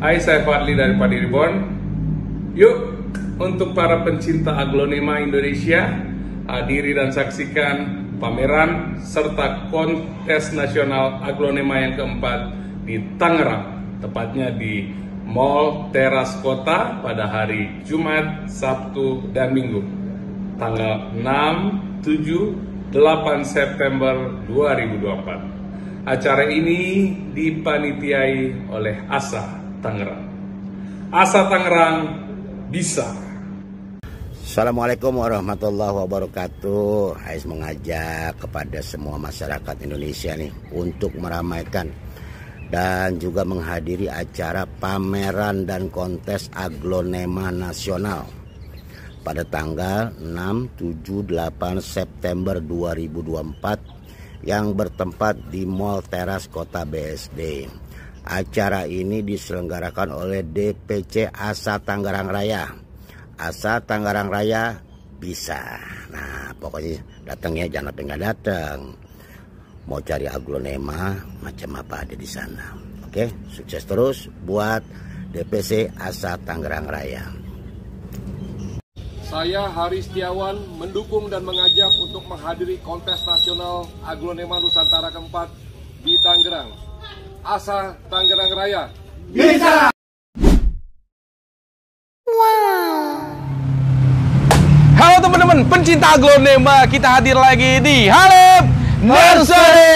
Hai, saya Fadli dari Padiribon. Yuk, untuk para pencinta aglonema Indonesia, hadiri dan saksikan pameran serta kontes nasional aglonema yang keempat di Tangerang, tepatnya di Mall Teras Kota pada hari Jumat, Sabtu, dan Minggu, tanggal 6, 7, 8 September 2024. Acara ini dipanitiai oleh ASA Tangerang. Asa Tangerang bisa. Assalamualaikum warahmatullahi wabarakatuh. Ais mengajak kepada semua masyarakat Indonesia nih untuk meramaikan dan juga menghadiri acara pameran dan kontes aglonema nasional pada tanggal 6, 7, 8 September 2024 yang bertempat di Mall Teras Kota BSD. Acara ini diselenggarakan oleh DPC Asa Tangerang Raya. Asa Tangerang Raya bisa. Nah, pokoknya datangnya jangan sampai nggak datang. Mau cari aglonema, macam apa ada di sana. Oke, sukses terus buat DPC Asa Tangerang Raya. Saya Hari Setiawan mendukung dan mengajak untuk menghadiri kontes nasional aglonema Nusantara keempat di Tangerang. Asa Tangerang Raya. Bisa! Halo teman-teman, pencinta aglonema, kita hadir lagi di Halim Nursery.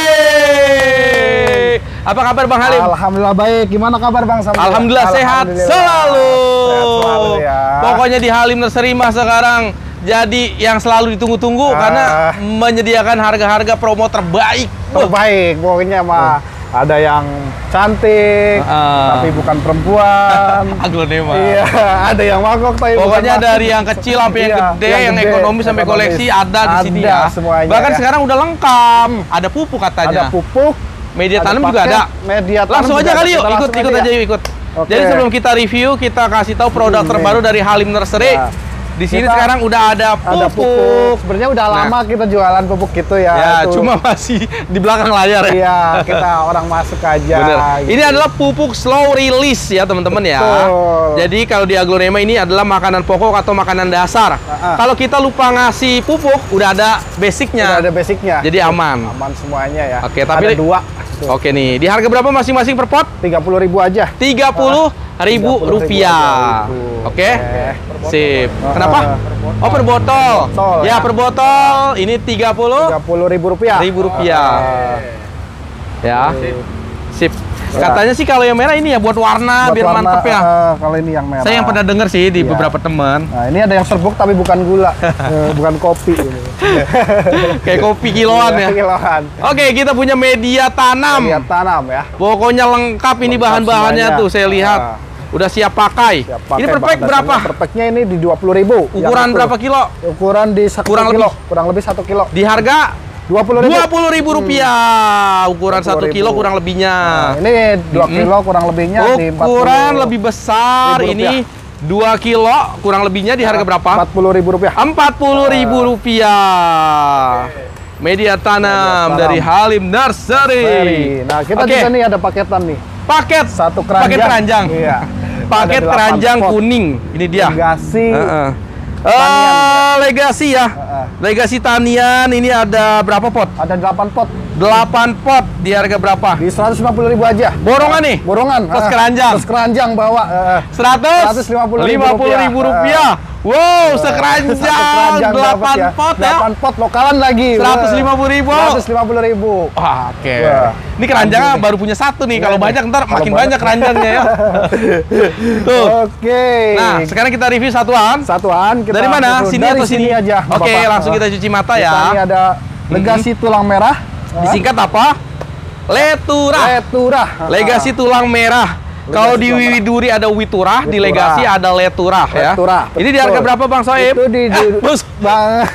Apa kabar Bang Halim? Alhamdulillah baik. Gimana kabar Bang? Sama Alhamdulillah sehat selalu. Sehat selalu ya. Pokoknya di Halim Nursery mah sekarang jadi yang selalu ditunggu-tunggu Ah. karena menyediakan harga-harga promo terbaik. Wah, Terbaik pokoknya mah. Ada yang cantik, Ah. tapi bukan perempuan. aglonema. iya, ada yang mangkok tapi Pokoknya bukan dari yang kecil sampai yang Iya, gede, yang, ekonomi sampai ekonomis. koleksi ada di sini Ada ya. semuanya Bahkan ya. sekarang udah lengkap. Ada pupuk ada katanya. pupuk, Media ada tanam juga paket, ada. Media tanam Langsung juga aja ada. kali yuk, ikut ikut aja ya. yuk ikut. Oke. Jadi sebelum kita review, kita kasih tahu produk Hmm, terbaru dari Halim Nursery. Ya. Di sini Kita sekarang udah ada pupuk. Ada pupuk. Sebenarnya udah Nah. lama kita jualan pupuk gitu ya. Ya, Itu. cuma masih di belakang layar ya. Iya, kita orang masuk aja. Bener. gitu. Ini adalah pupuk slow release ya teman-teman ya. Jadi kalau di aglonema ini adalah makanan pokok atau makanan dasar. Ah, ah. Kalau kita lupa ngasih pupuk, udah ada basicnya. Udah ada basicnya. Jadi aman. aman semuanya ya. Oke, tapi- ada dua. Oke nih, di harga berapa masing-masing per pot? Tiga puluh ribu aja. Tiga puluh ribu 30.000 rupiah. Oke, Oke. sip. Kenapa? ah. Oh per botol. botol, Ya ya. per botol ini tiga puluh Tiga puluh ribu rupiah. ribu rupiah. Ah, Ya, sip. Katanya sih kalau yang merah ini ya buat warna buat biar warna, mantep ya. ah, kalau ini yang merah. Saya yang pernah denger sih di Iya. beberapa teman. Nah, ini ada yang serbuk tapi bukan gula, Eh, bukan kopi. Ini. Kayak kopi kiloan ya. Kiloan. Oke, kita punya media tanam. Lihat tanam ya. Pokoknya lengkap ini bahan-bahannya tuh saya lihat. Ah. Udah siap pakai. Siap pakai ini per pack bahan berapa? dasarnya. Per packnya ini di dua puluh ribu. Ukuran berapa kilo? Ukuran di satu Kurang kilo. lebih? Kurang lebih satu kilo. Di harga Dua puluh ribu. dua puluh ribu rupiah. Ukuran 20.000. satu kilo kurang lebihnya. Nah, ini dua Mm-mm. kilo kurang lebihnya di 40 Ukuran lebih besar ini 2 kilo kurang lebihnya di harga berapa? Empat puluh ribu rupiah. Empat puluh ribu rupiah. Media tanam tanam. dari Halim Nursery. Nah, kita Oke. juga nih ada paketan nih. Paket Satu keranjang. Paket keranjang. Iya. Paket keranjang pot. kuning. Ini dia. Legasi. Heeh. Tanian, Eh, legasi ya. Legasi tanian ini ada berapa pot? Ada 8 pot 8 pot di harga berapa? di 150 ribu aja. Borongan nih. Borongan. Plus ah. keranjang. Plus keranjang bawa. eh, 100 150.000 ribu rupiah. Wow, sekeranjang satu keranjang 8 dapat pot ya. 8 pot lokalan lagi. 150.000. 150 ribu. Wah, oke. Wah. Ini keranjangnya baru punya satu nih. Kalau Iya, banyak ntar kalau makin banyak. banyak keranjangnya ya. Tuh. Oke. Nah, sekarang kita review satuan. satuan kita Dari mana? Sini dari atau sini? aja. nggak Oke, apa-apa. langsung kita cuci mata Kita ya. Ini ada legasi tulang merah. Disingkat apa? Letura. Letura. Legasi tulang merah. Kalau di. Widuri ada Witurah, di. Legasi ada Leturah ya. Leturah, Ini di harga berapa Bang Soeb? Itu di, di Bos. Bang,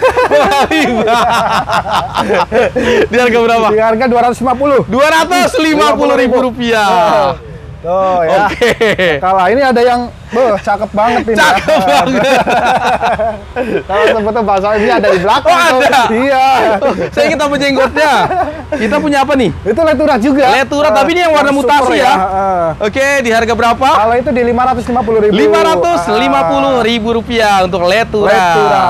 di harga berapa? di harga 250. Dua ratus lima puluh ribu rupiah. Tuh ya. Oke. Kalau ini ada yang, beuh, cakep banget ini. Cakep ya. banget. Kalau sebetulnya bahasa ini ada di belakang. Oh, tuh. ada? Iya. Saya ingin tahu jenggotnya. Kita punya apa nih? Itu Letura juga. Letura, Eh, tapi ini yang warna mutasi ya. eh. Oke, di harga berapa? Kalau itu di 550 ribu. Lima ratus lima puluh ribu rupiah untuk Letura. Letura.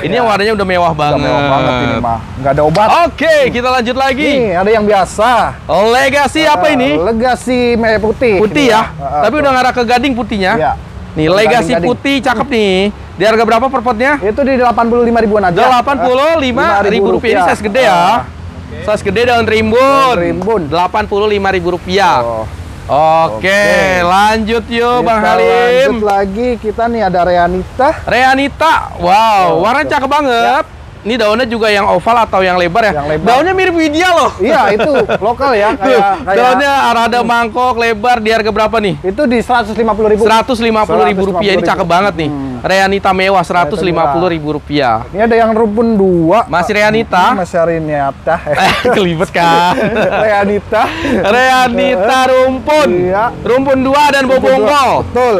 Ini Ya. yang warnanya udah mewah banget. mewah banget ini mah. Nggak ada obat. Oke, kita lanjut lagi. Nih, ada yang biasa. Legacy apa Eh, ini? Legasi merah putih. Putih Ini ya. Eh, Tapi tuh. udah ngarah ke gading putihnya. Iya. Nih, Gading, Legacy gading. putih cakep nih. Di harga berapa per potnya? Itu di 85 ribuan aja. Delapan puluh lima ribu rupiah. Ini size gede ya. Ah, Size gede daun rimbun. Rimbun. Delapan puluh lima ribu rupiah. Oh. Oke, Oke. lanjut yuk Bang Kita Halim. Lanjut lagi kita nih ada Reanita. Reanita, wow, warnanya cakep banget. Ini daunnya juga yang oval atau yang lebar ya? Yang lebar. Daunnya mirip Widya loh. Iya, itu lokal ya kayak kayak daunnya rada mangkok, lebar, di harga berapa nih? itu di 150 ribu. 150 ribu rupiah, ini 150.000. cakep banget nih. Hmm. Reanita mewah, 150 ribu rupiah. Ini ada yang rumpun dua. Masih Reanita? Masih Reanita. Eh, kelibet kan? Reanita. Reanita rumpun. Iya. Rumpun 2 dan bobongkol. Betul.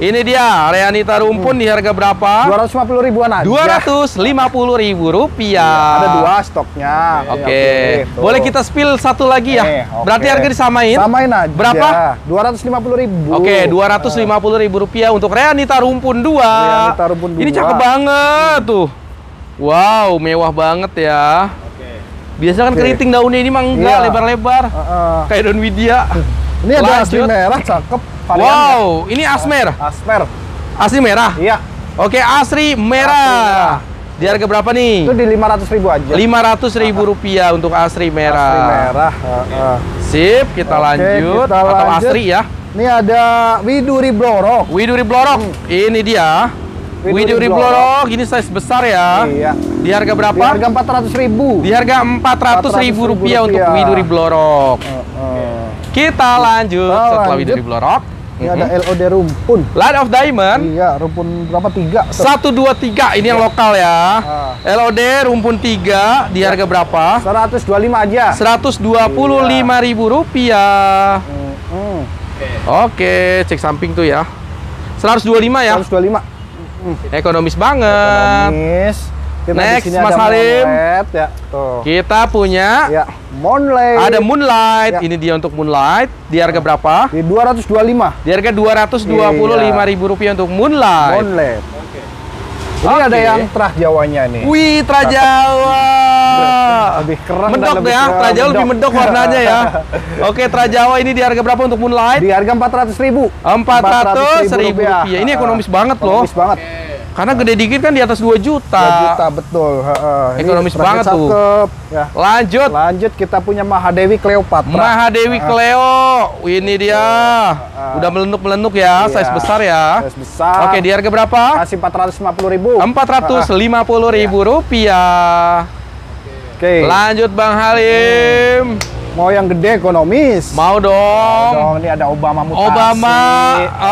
Ini dia, Reanita rumpun di harga berapa? 250 ribuan aja. 250 ribu rupiah. Ada dua stoknya. Oke. tuh. Boleh kita spill satu lagi ya? Nih, oke. Berarti harga disamain? Samain aja. Berapa? 250 ribu. Oke, 250 ribu rupiah untuk Reanita Rumpun 2. Reanita Rumpun Ini 2. cakep banget tuh. Wow, mewah banget ya. Biasa kan keriting daunnya ini mah enggak Iya. lebar-lebar. Heeh. Kayak daun Widya. Ini ada asli merah, cakep. Variannya. Wow, ini asmer. Asper. Asli merah. Iya. Oke, asri merah. Di harga berapa nih? Itu di 500 ribu aja. 500 ribu rupiah untuk asri merah. Asli merah. heeh. Sip, kita Oke, lanjut. kita Atau lanjut. asri ya. Ini ada Widuri Blorok. Widuri Blorok. Ini dia. Widuri Widuri Blorok. Ini size besar ya. Iya. Di harga berapa? Di harga 400 ribu. Di harga 400 ribu rupiah untuk rupiah. Widuri Blorok. Kita lanjut Kita setelah lanjut. Widuri Blorok. Ini ada Mhm. LOD Rumpun. Line of Diamond. Iya, rumpun berapa? Tiga. 1 2 3 ini yang lokal ya. Ah. LOD rumpun 3 di harga berapa? 125 aja. 125 ribu rupiah. Hmm, Oke, cek samping tuh ya. 125 ya. 125. Ekonomis banget. Ekonomis. Kita di Next, sini Mas ada Halim. Moonlight, ya. Tuh. Kita punya Ya, Moonlight. ada Moonlight. Ya. Ini dia untuk Moonlight. Di harga berapa? di 225. Di harga 225 ribu rupiah untuk Moonlight. Moonlight. Ini Oke. ada yang terah Jawanya nih. Wih, Trajawa. Lebih keren dan Medok lebih ya, keren, Trajawa lebih medok. medok warnanya ya. Oke, Trajawa ini di harga berapa untuk Moonlight? Di harga 400 ribu. 400 ribu rupiah. Ini ekonomis banget loh. Ekonomis banget. Karena gede dikit kan di atas 2 juta. 2 juta betul. Heeh. Ekonomis banget tuh. cakep. Ya. Lanjut. Lanjut kita punya Mahadewi Cleopatra. Mahadewi Cleo. Ini dia. Udah melenuk-melenuk ya, Iya. size besar ya. Size besar. Oke, di harga berapa? Kasih 450 ribu. 450 ribu rupiah. Oke. Lanjut Bang Halim. Mau yang gede ekonomis. Mau dong. Dong, ini ada Obama mutasi. Obama,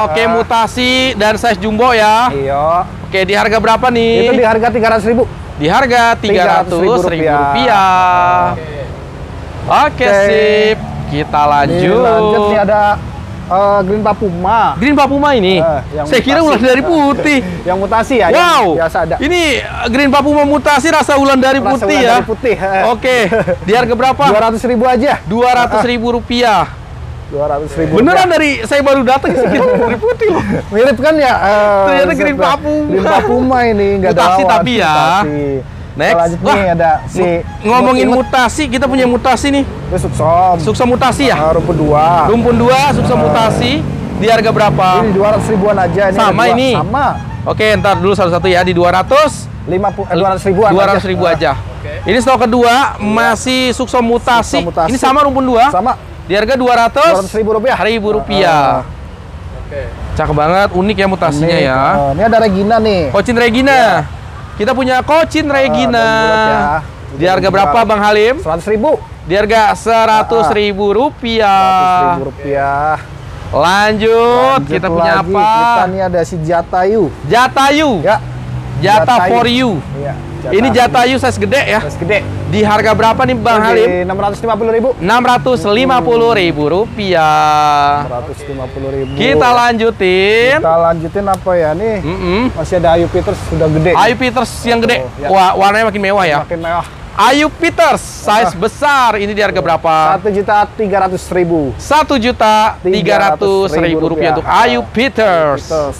oke Ah, mutasi dan size jumbo ya. Iya. Oke, di harga berapa Itu nih? di harga 300 ribu. Di harga 300 ribu rupiah. rupiah. Oke, Oke. sip. Kita lanjut. lanjut nih ada eh, Green Papuma. Green Papuma ini. Eh, yang Saya kira ulang dari putih. Yang mutasi ya, Wow. biasa ada. Ini uh, Green Papuma mutasi rasa ulan dari Rasa putih ulan ya. dari putih, eh. Oke. Di harga berapa? 200 ribu aja. 200 ribu rupiah. 200 ribu. Beneran dari saya baru datang sih dari putih loh. Mirip kan ya? eh, Ternyata Green. Papuma. Green Papuma ini nggak ada Mutasi tapi ya. Mutasi. Next. Kita lanjut Wah, nih ada si Ngomongin Imut- mutasi, kita punya mutasi nih. Suksom. Suksa mutasi ya? Ah, rumput dua. Rumpun 2, suksa mutasi. Di harga berapa? Ini 200 ribuan aja ini. Sama dua. ini? Sama. Oke, ntar dulu satu-satu ya. Di 200, 50 eh, 200 ribuan. 200 ribu aja. Ini stok kedua, masih suksa mutasi. Suksa mutasi. Ini sama rumpun 2. Sama. Di harga 200 200 ribu rupiah. ribu rupiah. Cakep banget, unik ya mutasinya Ini, ya. eh, ini ada Regina nih. Kocin Regina. Kita punya Kocin Regina. bulat ya. Di harga berapa Bang Halim? 100 ribu. Di harga 100 ribu 100 rupiah. ribu rupiah. Lanjut, Lanjut kita punya lagi, apa? Kita nih ada si Jatayu. Jatayu. Ya. Jata Jatayu. for you. Iya. Ini Jatayu size gede ya. Terus gede. Di harga berapa nih Bang Halim? Di 650 ribu. 650 ribu rupiah. 150 ribu. Kita lanjutin. Kita lanjutin apa ya nih? Mm-mm. Masih ada Ayu Peters sudah gede. Ayu Peters yang gede. Oh, ya. Wah, warnanya makin mewah ya. Makin mewah. Ayu Peters, size besar. Ini di harga berapa? Satu juta tiga ratus ribu. Satu juta tiga ratus ribu rupiah untuk Ayu Peters. Terus.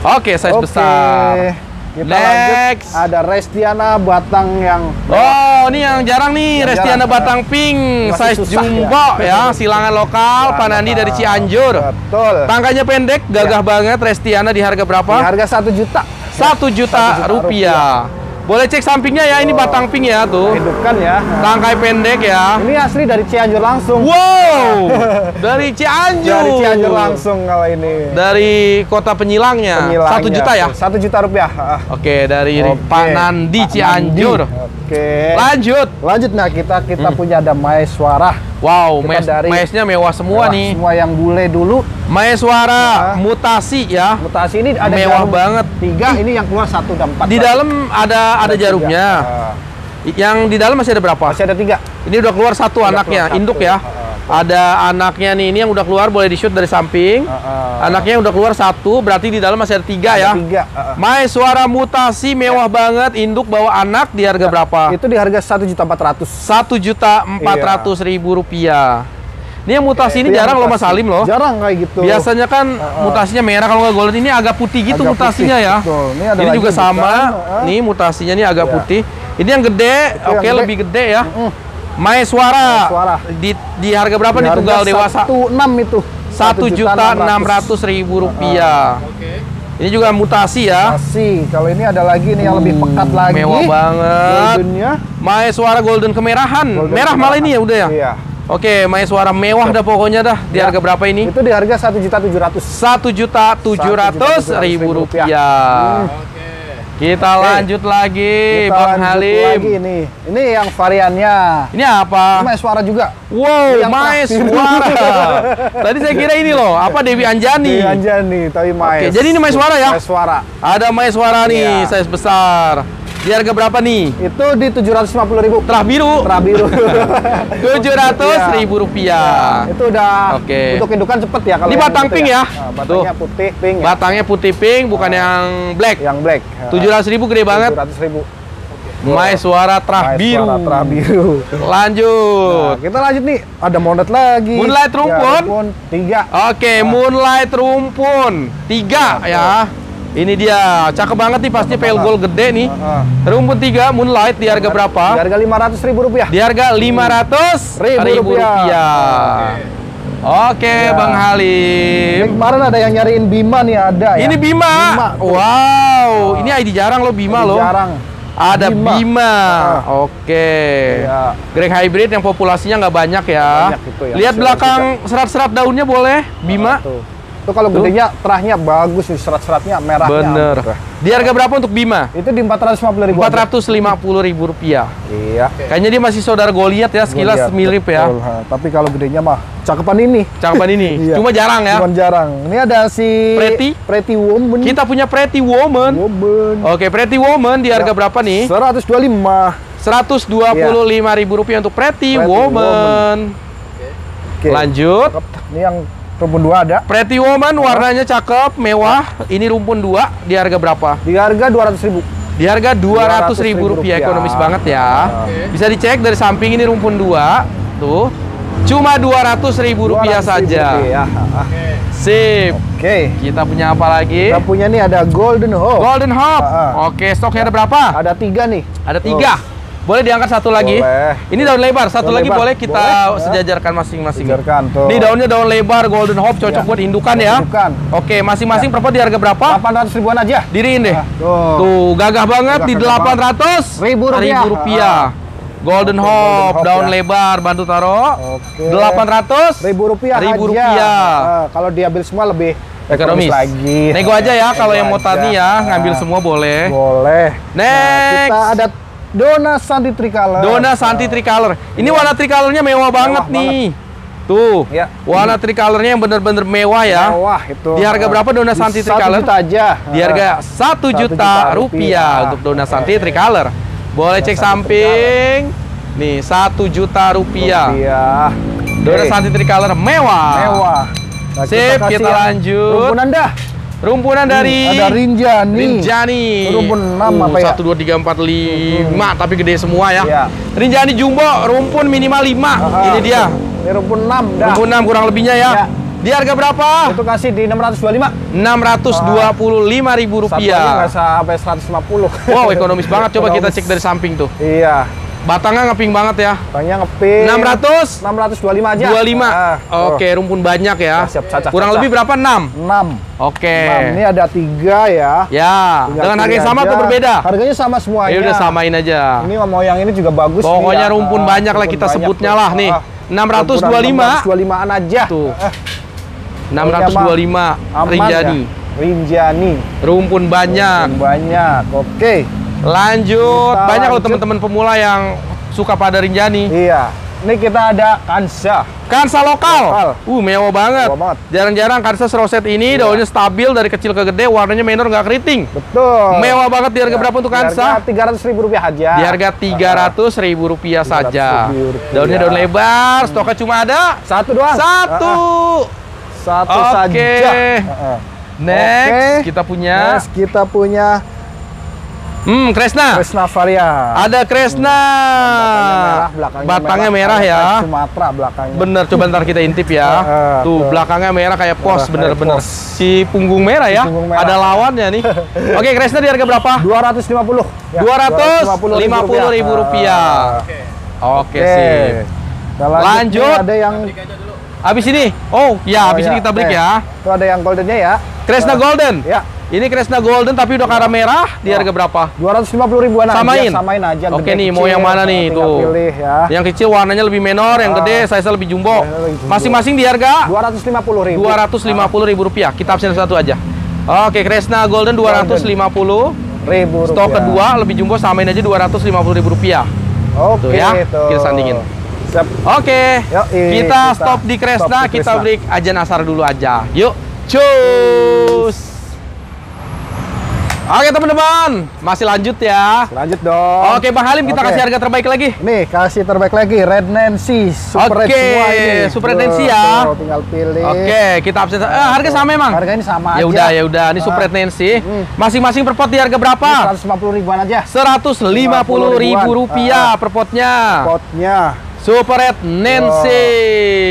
Oke, size Oke. besar. Kita Next. lanjut. Ada Restiana Batang yang Oh, ini yang jarang nih, Yang Restiana jarang. Batang Pink, Masih size jumbo ya, silangan lokal, Panandi dari Cianjur. Betul. Tangkanya pendek, gagah banget Restiana di harga Di berapa? harga satu juta. Satu juta juta rupiah. Boleh cek sampingnya ya, ini batang pink ya tuh. Hidupkan ya. Tangkai pendek ya. Ini asli dari Cianjur langsung. Wow, dari Cianjur. Dari Cianjur langsung kalau ini. Dari kota penyilangnya. Penyilangnya. Satu juta ya. Satu juta rupiah. Ah. Oke, dari Oke. Pak Nandi Cianjur. Nandi. Oke. Lanjut. Lanjut nah kita kita Hmm. punya ada Maeswara. Wow, mes dari- mesnya mewah semua Wah, nih. Semua yang bule dulu. Maeswara Nah. mutasi ya. Mutasi ini ada Mewah jarum banget. Tiga ini yang keluar satu dan empat. Di dalam ada ada tiga. jarumnya. Ah, Yang di dalam masih ada berapa? masih ada tiga. Ini udah keluar satu Udah anaknya, keluar satu. induk ya. Ada anaknya nih, ini yang udah keluar boleh di shoot dari samping. Ah, ah. Anaknya yang udah keluar satu, berarti di dalam masih ada tiga ya. Ada Tiga. ah, ah. Mai suara mutasi mewah banget, induk bawa anak di harga berapa? Itu di harga satu juta empat ratus. Satu juta empat ratus ribu rupiah. Ini yang mutasi ini yang jarang loh Mas. Salim loh. Jarang kayak gitu. Biasanya kan mutasinya merah kalau nggak golden ini agak putih gitu Agak mutasinya putih, ya. betul. Ini ada Ini juga sama. ah. Nih mutasinya nih agak Ya. putih. Ini yang gede, oke gede. lebih gede ya. Mm. Suara. Maeswara. Di di harga berapa nih tunggal dewasa? Satu enam itu. Satu juta enam ratus ribu rupiah. Ini juga mutasi ya. Masih. Kalau ini ada lagi nih yang lebih pekat lagi. Mewah banget. Goldennya. Mai suara golden kemerahan. Golden Merah malah kemerahan. ini ya udah ya. Iya. Oke, Mai suara mewah dah pokoknya dah. Di Ya. harga berapa ini? Itu di harga satu juta tujuh ratus. Satu juta tujuh ratus ribu rupiah. Kita lanjut lagi, Kita Bang lanjut Halim. lagi ini. Ini yang variannya. Ini apa? Ini suara juga. Wow, Yang. Suara. Tadi saya kira ini loh, apa Dewi Anjani. Di Anjani, tapi Maes. jadi ini Maes Suara ya? Maes Suara. Ada Mai Suara nih, Iya. size besar. Di harga berapa nih? Itu di 750 ribu. Terah biru. Terah biru. Tujuh ratus Iya. ribu rupiah. itu udah Oke. untuk indukan cepet ya kalau Ini batang gitu pink ya? Nah, batangnya Tuh. putih pink ya. Batangnya putih pink, bukan yang black. yang black. Tujuh ratus ribu gede banget. 700 ribu. Mai Suara terah biru. Suara terah biru. Lanjut. Nah, kita lanjut nih. Ada Moonlight lagi. Moonlight Ya, rumpun. rumpun. Tiga. Oke, Moonlight Rumpun tiga ya. Ini dia, cakep banget nih pasti pel gold gede nih. Rumpun tiga Moonlight di harga Di berapa? harga 500 ribu rupiah. Di harga 500 Ribu ribu rupiah. rupiah. Oke, Ya. Bang Ini Halim. kemarin ada yang nyariin Bima nih ada ya. Ini Bima. Bima. Wow, ini ID jarang loh Bima Ini loh. Jarang. Ada Bima. Bima. Ah. Oke. Ya. Greg hybrid yang populasinya nggak banyak ya. Banyak itu ya. Lihat Hasilnya belakang serat-serat daunnya boleh, Bima. Tuh. Itu kalau Tuh. gedenya terahnya bagus, nih, serat-seratnya merahnya. Bener. Di harga berapa untuk Bima? Itu di 450 ribu. Empat ratus lima puluh ribu rupiah. Iya. Kayaknya dia masih saudara Goliat ya, sekilas Gua lihat, mirip ya. betul. Tapi kalau gedenya mah cakepan ini. Cakapan ini. Iya. Cuma jarang ya. Cuman jarang. Ini ada si Pretty? Pretty Woman. Kita punya Pretty Woman. Woman. Oke, Pretty Woman di harga Ya. berapa nih? 125. Seratus dua puluh lima ribu rupiah untuk Pretty, Pretty Woman. Oke. Lanjut. Ini yang rumpun dua ada. Pretty Woman warnanya cakep, mewah. Ini rumpun dua di harga berapa? Di harga 200 ribu. Di harga 200 ribu rupiah, rupiah. ekonomis banget ya. Bisa dicek dari samping ini rumpun dua, tuh. Cuma 200 ribu rupiah 200 ribu saja. rupiah. Ah, Sip. Oke. Kita punya apa lagi? Kita punya nih ada Golden Hope. Golden Hop. Ah, ah. Oke, stoknya ada berapa? Ada tiga nih. Ada tiga. Boleh diangkat satu lagi? Boleh. Ini daun lebar, satu Daun lagi lebar. boleh kita Boleh, ya. sejajarkan masing-masing. Sejarkan tuh. Ini daunnya daun lebar Golden Hop cocok Ya. buat indukan ya. Indukan. Oke, masing-masing perempuan di harga berapa? 800 ribuan aja. Diriin deh. Ah, tuh. Tuh, gagah banget Gagah di banget. 800 Ribu rupiah. rupiah. Golden Oke, Hop, Golden daun ya. lebar, bantu taruh. Oke. 800 Ribu rupiah Ribu aja. rupiah. Ah, kalau diambil semua lebih ekonomis. lagi. Nego aja ya kalau yang mau tani ya, ngambil Ah, semua boleh. Boleh. Next. Nah, kita ada Dona Santi Tricolor. Dona Santi Tricolor. Ini warna tricolornya mewah banget Mewah nih. Tuh. Ya. Warna tricolornya yang bener-bener mewah ya. Mewah itu. Di harga berapa Dona Di Santi satu Tricolor? juta aja. Di harga 1 Satu juta juta rupiah rupiah. untuk Dona Santi Tricolor. Boleh cek Santi samping. Nih, 1 juta rupiah. Rupiah. Dona. Santi Tricolor mewah. Mewah. Nah, Sip, kasih kita yang lanjut. Rumpun Anda. Rumpunan dari Ada Rinjani. Rinjani. Rumpun enam apa ya? Satu dua tiga empat lima, tapi gede semua ya. Iya. Rinjani jumbo, rumpun minimal 5 Ah, Ini dia. Ini rumpun 6 dah. Rumpun 6 kurang lebihnya ya. Ya. Di harga berapa? Itu kasih di 625. Enam ratus dua puluh lima ribu Satu aja nggak rupiah. sampai 150. Wow, ekonomis banget. Coba kita Ekonomis. cek dari samping tuh. Iya. Batangnya ngeping banget ya. Tanya ngepin. 600 625 aja. 25. Ah. Oke, rumpun banyak ya. Siap, siap, cacah, Kurang cacah. lebih berapa? 6. 6. Oke. 6. Ini ada 3 ya. Ya, Tinggal dengan harga sama aja. atau berbeda? Harganya sama semuanya. Ya udah samain aja. Ini mau yang ini juga bagus Pokoknya nih, ya. rumpun Ah, banyak lah rumpun kita banyak sebutnya tuh. lah nih. Ah, 625. 625-an aja. Tuh. Eh, 625 aman Rinjani. ya. Rinjani. Rumpun banyak. Rumpun banyak. Oke. Lanjut. Kita Banyak loh lanjut. teman-teman pemula yang suka pada Rinjani. Iya. Ini kita ada Kansa. Kansa lokal. Lokal. Uh, mewah banget. Jarang-jarang Kansa seroset ini Iya. daunnya stabil dari kecil ke gede, warnanya menor nggak keriting. Betul. Mewah banget di harga berapa untuk Kansa? Tiga ratus ribu rupiah aja. Di harga tiga ratus ribu rupiah saja. 300.000 rupiah. Daunnya daun lebar, stoknya cuma ada Satu doang. satu. Ah, ah. Satu Oke. saja. Heeh. Next Oke. kita punya, Next kita punya hmm Kresna. Kresna Varia. Ada Kresna. belakangnya Batangnya merah, ya. kayak Sumatera belakangnya. Bener, coba ntar kita intip ya. Ah, Tuh tuh. belakangnya merah kayak pos, Merah bener-bener. Si punggung merah ya. Si punggung merah. Ada lawannya nih. Oke, Kresna di harga berapa? 250. Ya, 250 ribu rupiah. Ah, Oke, sip. Kita lanjut. Lanjut. Ada yang Habis ini. Oh, ya, Oh, habis ini ya. kita break Oke. ya. Itu ada yang goldennya ya. Kresna Ah, Golden. Ya. Ini Kresna Golden tapi udah karena merah di harga berapa? 250 ribuan Samain? aja. Samain aja. Oke nih, mau kecil. yang mana nih? Tuh. pilih ya. Yang kecil warnanya lebih menor, yang Ah. gede size lebih jumbo. Masing-masing di harga 250 ribu. 250 ribu rupiah. Kita absen satu aja. Oke, Kresna Golden 250. ribu Stok rupiah. kedua lebih jumbo samain aja 250 ribu rupiah. Oke, Tuh ya, tuh. kita sandingin. Siap. Oke, Yoi, kita, kita stop di Kresna, stop di kita Kresna. break aja nasar dulu aja. Yuk, cus. Oke teman-teman, masih lanjut ya. Lanjut dong. Oke Bang Halim, kita Oke. kasih harga terbaik lagi. Nih, kasih terbaik lagi Red Nancy, Super Red Oke, semua ini. Super Red Nancy ya. tuh, tinggal pilih. Oke, kita absen. Eh, harga sama emang. Harga ini sama Ya aja. udah, ya udah. Ini Ah, Super Red Nancy. Hmm. Masing-masing per pot di harga berapa? 150 ribuan aja. 150 ribu rupiah Ah. per potnya. Potnya. Super Red Nancy.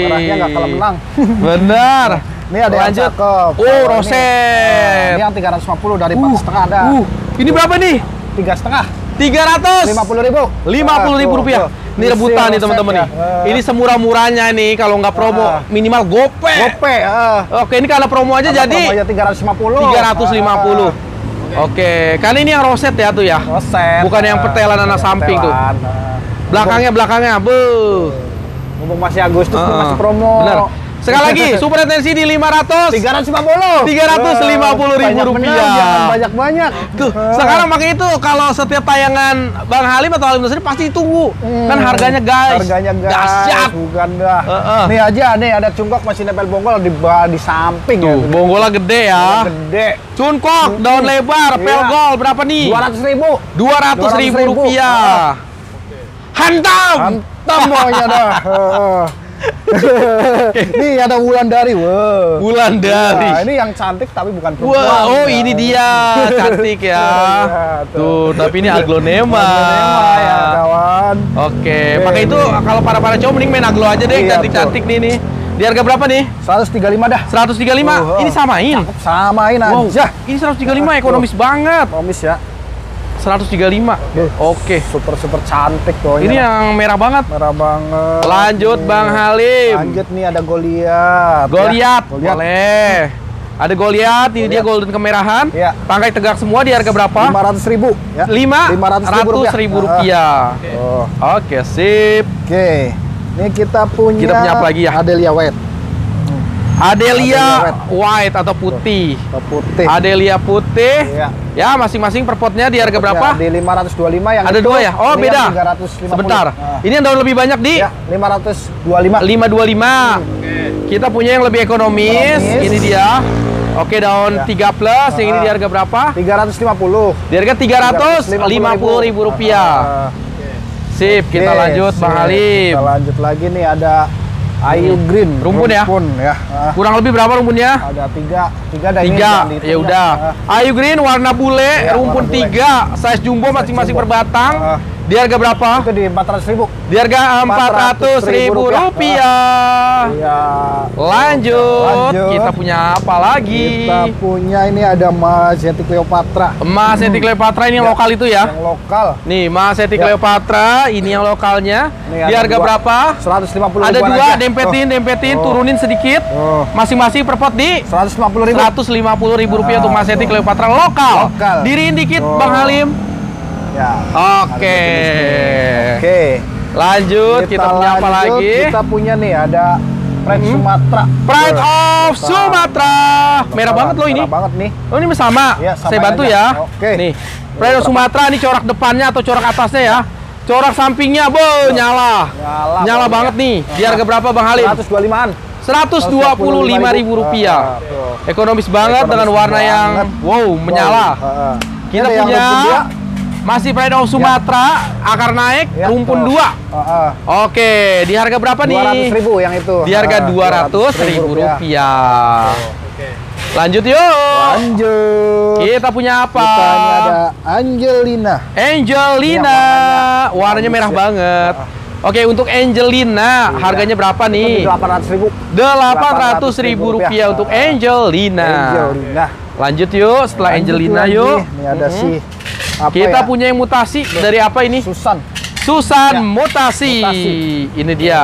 Merahnya nggak kalah menang. Benar. Ini ada Lanjut. yang cakep. Oh, Kalau roset. Ini, nah, ini yang 350 dari empat setengah ada. Uh, ini berapa nih? Tiga setengah. 300. 50 ribu. 50 ribu Nah, tuh, rupiah. tuh. Ini rebutan nih teman-teman ya. nih. Eh, Ini semurah-murahnya nih kalau nggak promo Ah. minimal gope. Gope. eh. Oke, ini kalau promo aja Apa jadi promonya 350. 350. Ah, Oke, kan ini yang roset ya tuh ya. Roset. Bukan yang Ah, pertelan anak samping tuh. ah. Belakangnya belakangnya, bu. Mumpung masih Agustus Heeh. masih promo. Benar. Sekali lagi, super retensi di 500. 350. 350 ribu Banyak rupiah. jangan banyak-banyak. Tuh, sekarang makanya itu kalau setiap tayangan Bang Halim atau Halim Nusri pasti ditunggu. Hmm. Kan harganya guys. Harganya guys. Dahsyat. Bukan dah. Heeh. Nih aja nih ada cungkok masih nempel bonggol di di samping Tuh, ya. bonggola gede ya. Gede. Cunkok, daun lebar, Iya. pelgol berapa nih? 200 ribu. 200 ribu 200.000. rupiah. Hantam. Hantam pokoknya dah. Nih ada wulan dari. Wah. Bulan dari. Nah, ini yang cantik tapi bukan perempuan. Wah, oh Ya. ini dia cantik ya. Iya, Tuh, tapi ini aglonema. Aglonema ya kawan. Oke, Oke, maka itu kalau para para cowok mending main aglo aja deh, Iya, cantik-cantik nih nih. Di harga berapa nih? 135 dah. 135. Oh, oh. Ini samain. Samain Wow, aja. ini 135 ekonomis banget. Komis ya. 135. Duh, Oke. Super super cantik pokoknya. Ini yang merah banget. merah banget. Lanjut Nih. Bang Halim. Lanjut nih ada Goliat. Goliat. Ya. Goliat. Boleh. Ada Goliat, ini dia golden kemerahan. Iya. Pangkai tegak semua di harga berapa? 500 ribu. Ya. 5 500 ribu Ah. rupiah. Oh, Oke, sip. Oke. Ini kita punya. Kita punya apa lagi ya? Adelia White. Adelia Adelia white atau putih. Putih. Adelia putih. Iya. Ya, masing-masing per potnya di harga berapa? Di 525 yang Ada itu, dua ya? Oh, beda. yang 350. Sebentar. Nah. Ini yang daun lebih banyak di Ya, 525. 525. Kita punya yang lebih ekonomis. Ekonomis. Ini dia. Oke, daun Ya. 3 plus. Yang ini di harga berapa? 350. Di harga 350 ribu rupiah. Ah, Sip, kita lanjut Bang. Halim. Kita lanjut lagi nih ada Ayu Green. Rumpun ya? Rumpun ya. Ah, Kurang lebih berapa rumputnya? ada tiga, tiga dan ini Tiga, ya udah. Ah, Ayu Green warna bule, Iya, rumpun warna bule. tiga, size jumbo masing-masing per batang. Ah. Di harga berapa? Itu di 400 ribu. Di harga 400 ribu rupiah. Iya. Lanjut. Lanjut. kita punya apa lagi? Kita punya ini ada Mazetti Cleopatra Emas Eti Cleopatra ini yang lokal itu ya? yang lokal. Nih, Mas Eti Ya. Cleopatra, ini yang lokalnya. Nih, Di harga dua. berapa? 150 Ada dua, aja. dempetin, dempetin, Oh. turunin sedikit. Oh. Masing-masing per pot di 150 ribu. 150 ribu rupiah Ah, untuk Mas Eti tuh. Cleopatra lokal. Lokal. Diriin dikit, Oh. Bang Halim. Ya. Oke. Oke. Lanjut, kita, punya apa lanjut, lagi? Kita punya nih ada Pride Hmm. Sumatera. Pride of Sumatera. Merah banget loh ini. Merah banget nih. Oh ini sama. Iya, sama Saya bantu aja. ya. Oke. Nih. Pride of Sumatera ini corak depannya atau corak atasnya ya. Corak sampingnya, bo, nyala. Nyala, Nyala Bang, banget ya. nih. Di harga berapa Bang Halim? 125-an. 125 ribu rupiah. Ah. Ekonomis banget Ekonomis dengan warna yang wow, menyala. Wow, ah, ah. Kita punya. Masih Pride of Sumatera, akar naik, Ya, rumpun tuh. 2. Ah, ah. Oke, di harga berapa nih? 200 ribu yang itu. Di harga Ah, 200 ribu rupiah. Lanjut yuk. Lanjut. Kita punya apa? Kita ada Angelina. Angelina. Iya, warnanya Warnanya merah ya. banget. Oke, untuk Angelina harganya berapa nih? 800 ribu. 800 ribu rupiah untuk Angelina. Angelina. Lanjut yuk, setelah Lanjut Angelina lagi. yuk. Ini ada Mhm. si apa Kita ya? punya yang mutasi dari apa ini? Susan. Susan Ya, mutasi. mutasi. Ini dia.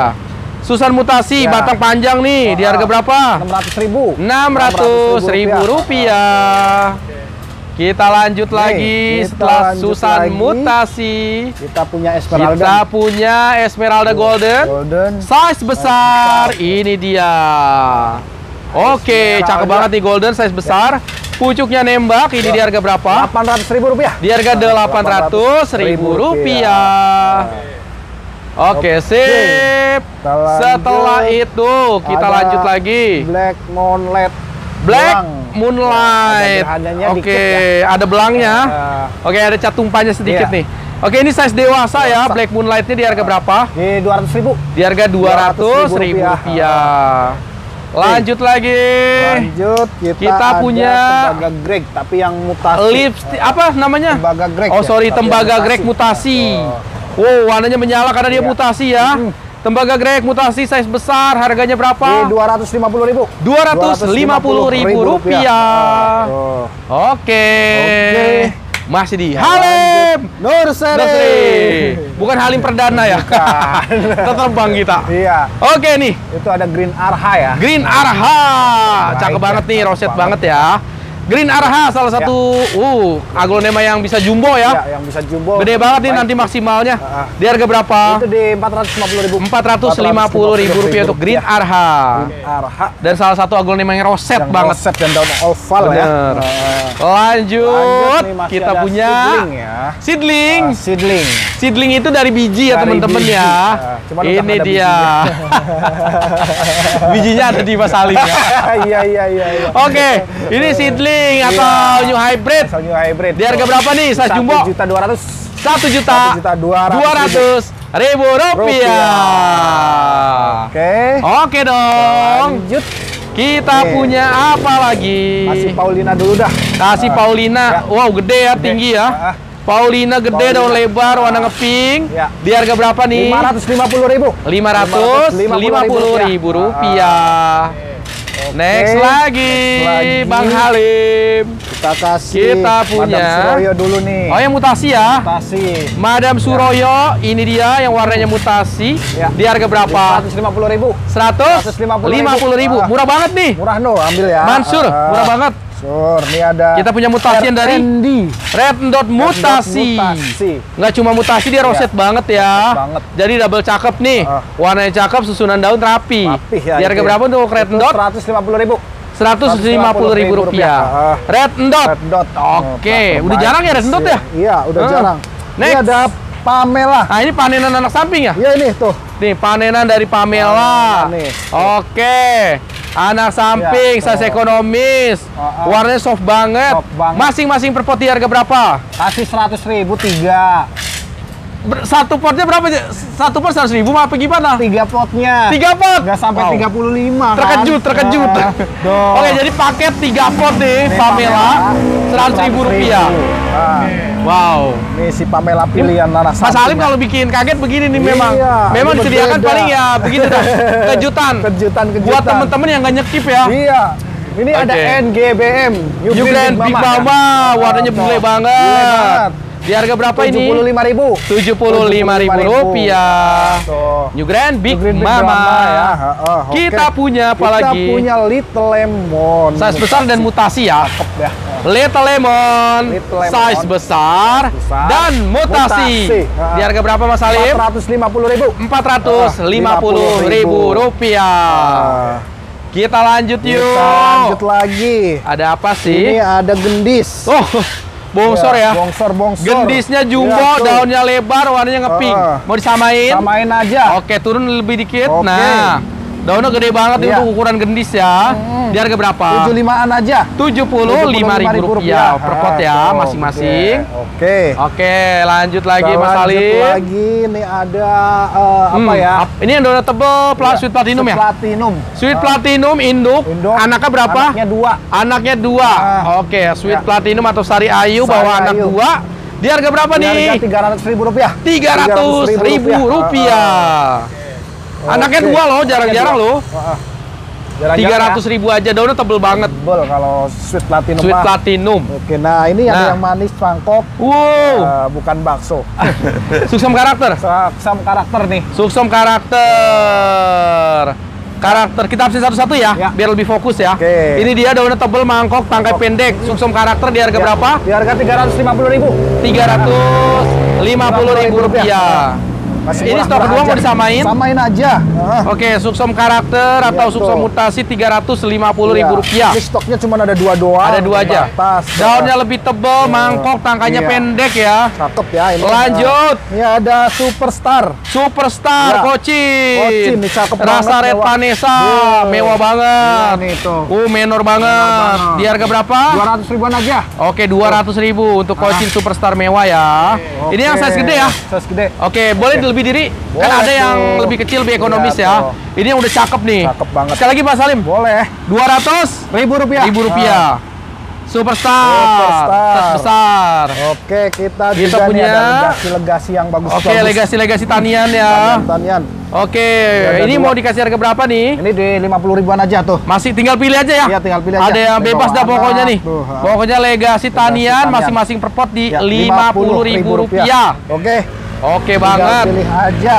Susan mutasi Ya. batang panjang nih, di Ah, harga berapa? 600 ribu. 600 ribu rupiah. Kita lanjut Nih, lagi kita setelah lanjut Susan lagi. mutasi. Kita punya Esmeralda. Kita punya Esmeralda Golden. Golden. Size besar. Ini dia. Oke, Esmeralda. cakep banget nih Golden size besar. Pucuknya nembak. Ini di harga berapa? 800 ribu rupiah. Di harga 800 ribu rupiah. Oke, sip. Setelah itu kita Ada lanjut lagi. Black Moonlight. Black. Moonlight. Oke, ya. ada belangnya. Ah, Oke, ada cat tumpahnya sedikit Iya. nih. Oke, ini size dewasa ya. Black Moonlight-nya di harga berapa? di 200 ribu. Di harga 200 ribu rupiah. rupiah. Lanjut lagi. Lanjut kita, Kita punya tembaga Greg tapi yang mutasi. Lipstick apa namanya? Tembaga Greg. Oh ya, sorry, tapi tembaga Greg mutasi. Oh. Wow, warnanya menyala karena dia Iya. mutasi ya. Tembaga Greg mutasi size besar, harganya Di berapa? 250 ribu. 250 ribu rupiah. Tuh. Oke. Oke. Masih di Halim. lanjut. Nurseri. Bukan Halim Perdana ya. Bukan. Terbang kita. Iya, Oke nih, itu ada Green Arha ya. Green Arha. Cakep Baik, banget ya. nih, roset banget ya. Green Arha salah satu uh aglonema yang bisa jumbo Ya, ya. yang bisa jumbo. Gede banget nih nanti maksimalnya. Ah. Di harga berapa? Itu di 450 ribu. 450 ribu rupiah untuk Green Arha. Green Arha. Dan salah satu aglonema yang roset yang banget. roset dan daun oval ya. Bener. Nah, Lanjut, lanjut nih, masih kita punya seedling ya. seedling. Ah, seedling. Seedling itu dari biji ya teman-teman ya. Udah Ini dia. Bijinya ada di Mas Salim ya. Iya iya iya. iya. Oke, ini seedling atau new hybrid. Asal new hybrid. Di harga berapa nih size jumbo? juta dua ratus. Satu juta dua ratus ribu rupiah. Oke. Oke dong. Lanjut. Kita Oke. punya apa lagi? Kasih Paulina dulu dah. Kasih Ah, Paulina. Ya. Wow, gede ya, Gede. tinggi ya. Ah. Paulina gede, Paulina. daun lebar, warna ngepink. Ya. Di harga berapa nih? 550 ribu. 550 ribu rupiah. Next lagi, Next lagi. Bang Halim. Kita kasih Kita punya- Madam Suroyo dulu nih. Oh, yang mutasi ya. Kasih. Madam Suroyo, ini dia yang warnanya mutasi. Ya. Di harga berapa? 150 ribu. 150 ribu. Ah. Murah banget nih. Murah no, ambil ya. Mansur, Ah. murah banget. Sur, ini ada Kita punya mutasi yang dari. Red Dot Mutasi. Mutasi. Nggak cuma mutasi, dia roset banget ya. Roset banget. Jadi double cakep nih. Ah. Warnanya cakep, susunan daun rapi. Rapih ya. Di harga ya. berapa untuk Red Dot? 150 ribu. 150 ribu rupiah. Ah. Red Dot. Red Dot. Oke, Oh, udah terbaik jarang ya Red Dot ya? Iya, udah Ah. jarang. Ini Next. ada Pamela. Nah ini panenan anak samping ya? Iya ini tuh. Nih panenan dari Pamela. Pamela nih. Oke. Anak samping, Ya, ekonomis. Ah, ah. Warnanya soft banget. Masing-masing per pot di harga berapa? Kasih 100 ribu tiga. ber- satu potnya berapa? Satu pot seratus ribu apa gimana? Tiga potnya. Tiga pot. Nggak sampai Wow. 35 kan? Terkejut, terkejut. Ah, dong. Oke, jadi paket tiga pot nih, Pamela, seratus ribu rupiah. Nah, Wow. nih si Pamela pilihan Nana Mas Alim kalau bikin kaget begini nih memang. Iya, memang ini disediakan paling ya begitu dah. Kejutan. kejutan kejutan. Buat temen-temen yang nggak nyekip ya. Iya. Ini ada Oke. NGBM. New Grand Big Mama, warnanya bule banget. banget. Di harga berapa ini? 75.000. Tujuh puluh lima ribu rupiah. Tuh. New Grand Big, New Grand Big Mama. ya. Heeh, oke. Kita punya apa Kita lagi? punya Little Lemon. Size besar dan mutasi ya. ya. Little Lemon, Little Lemon. size besar, Besar. dan mutasi. Mutasi. Ha. Di harga berapa Mas Alim? 450.000. 450 ribu rupiah. Ah, Kita lanjut yuk. Kita lanjut lagi. Ada apa Ini sih? ada gendis. Oh, bongsor ya. Bongsor, bongsor. Gendisnya jumbo, Iya, tuh. daunnya lebar, warnanya ngepink. Ah. Mau disamain? Samain aja. Oke, turun lebih dikit. Oke. Nah, daunnya gede banget Iya. untuk ukuran gendis ya. Di harga berapa? 75-an aja. 75 ribu rupiah per pot ya, masing-masing. Oke. Oke, lanjut lagi Kita Mas lanjut Alim. lagi nih ada apa Hmm, ya? ap- Ini yang donat tebel, pla Iya, sweet platinum ya? Platinum. Sweet Ah, platinum induk, Induk. anaknya berapa? Anaknya dua. Anaknya dua. Ah. Oke, sweet Ya. platinum atau sari ayu Sari bawa anak ayu. dua. Di harga berapa Di harga nih? 300 ribu rupiah. 300 ribu rupiah. Anaknya Oke. dua loh, jarang-jarang loh. ah. Jarang-jarang 300 ribu aja, daunnya tebel banget. ya. Tebel kalau sweet platinum. Sweet mah. platinum. Oke, nah ini Nah. ada yang manis mangkok, Wow, eh, bukan bakso. suksum karakter. Sam karakter nih. Suksum karakter. Karakter kita absen satu-satu ya, Ya. biar lebih fokus ya. Oke. Ini dia daunnya tebel, mangkok, tangkai Mangkok. pendek. Suksum karakter di harga Ya, berapa? Di harga 350 ribu. 350 ribu rupiah. Masih Ini stok kedua aja. mau disamain? Samain aja. Ah. Oke, suksum karakter atau Iya, suksum tuh. mutasi 350 ribu Iya. rupiah. Ini stoknya cuma ada dua doang. Ada dua aja. Batas. Daunnya lebih tebal, mangkok, tangkanya Iya. pendek ya. cakep ya ini. Lanjut. Ah, Ini ada superstar. Superstar Ya. Kocin. Kocin, nih cakep Rasa banget, red mewah. Vanessa, Iya. mewah banget. Iya nih, tuh. Uh, menor banget. banget. Di harga berapa? 200 ribuan aja. Oke, 200 ribu untuk Kocin Superstar mewah ya. Ini yang size gede ya. Size gede. Oke, boleh lebih diri? kan Boleh ada yang tuh. lebih kecil, lebih ekonomis Iya, ya. tuh. Ini yang udah cakep nih. Cakep banget. Sekali lagi Pak Salim, Boleh. 200 Ribu rupiah. ribu rupiah. Superstar, Superstar. tas besar. Oke, kita, Kita juga punya- ada legasi-legasi yang bagus. Oke, legasi-legasi tanian ya. Tanian. Oke, ada ini dua. mau dikasih harga berapa nih? Ini di 50 ribuan aja tuh. Masih tinggal pilih aja ya. Iya, tinggal pilih aja. Ada yang bebas dah pokoknya nih. tuh. Pokoknya legasi tanian tanian. masing-masing per pot di Ya, lima puluh ribu rupiah. Oke. Oke tinggal banget. Pilih aja.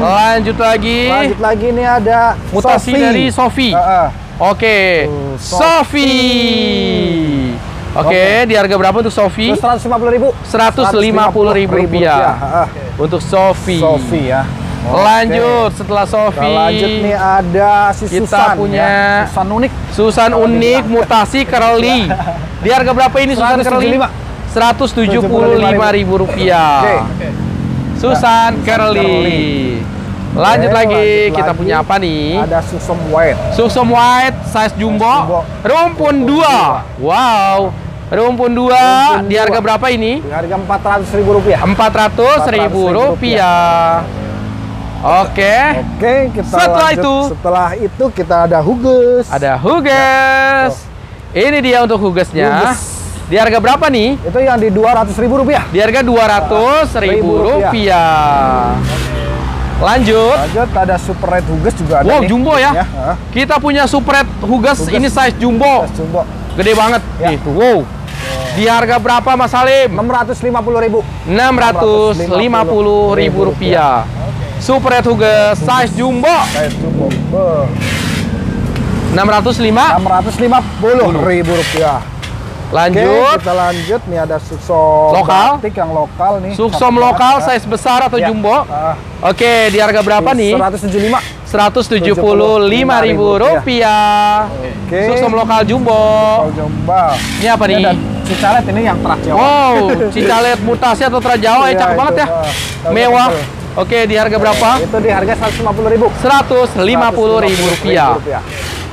Lanjut lagi. Lanjut lagi nih ada Mutasi Sofi. dari Sofi. Heeh. Oke. Tuh, Sofi. Oke, di harga berapa untuk Sofi? 150 ribu. 150 ribu rupiah. Heeh. Untuk Sofi. Sofi ya. Oke. Lanjut setelah Sofi. Lanjut nih ada si Kita Susan punya- ya. Susan unik. Susan unik mutasi curly. Di harga berapa ini Susan curly? 175. 175 ribu rupiah. Oke. Susan curly. Lanjut Oke, lagi, lanjut kita lagi. punya apa nih? Ada Susum White. Susum white size jumbo, jumbo. rumpun dua. Wow. Rumpun dua Rumpun di dua. harga berapa ini? Di harga 400 ribu rupiah. 400 ribu rupiah. Oke. Oke, kita Setelah lanjut. itu- setelah itu kita ada Hugus. Ada Huges. Ini dia untuk Hugesnya. Huges. Di harga berapa nih? Itu yang di 200 ribu rupiah. Di harga 200 ribu Ribu rupiah. Lanjut. Lanjut ada Super Red Hugus juga ada Wow, nih. jumbo ya. Heeh. Kita punya Supret Huges, Huges. ini size jumbo. Tes jumbo. Gede banget. Ya. Nih, wow. Di harga berapa Mas Salim? 650 ribu. 650 ribu rupiah. Supret Huges size jumbo Size jumbo. Beuh. 605. 650 ribu rupiah. Oke, Lanjut. kita lanjut nih ada suksom Lokal. batik yang lokal nih. Suksom lokal ya. size besar atau Ya. jumbo? Ah, Oke, di harga berapa nih? 175. 175 ribu rupiah. Oke. Suksom lokal jumbo. Lokal jombang. Ini apa nih? ada cicalet ini yang terak Jawa. Wow, cicalet mutasi atau terajawa ya Iya, cakep banget ya. cakep, Mewah. Oke, di harga berapa? Itu di harga 150 ribu. 150 ribu rupiah.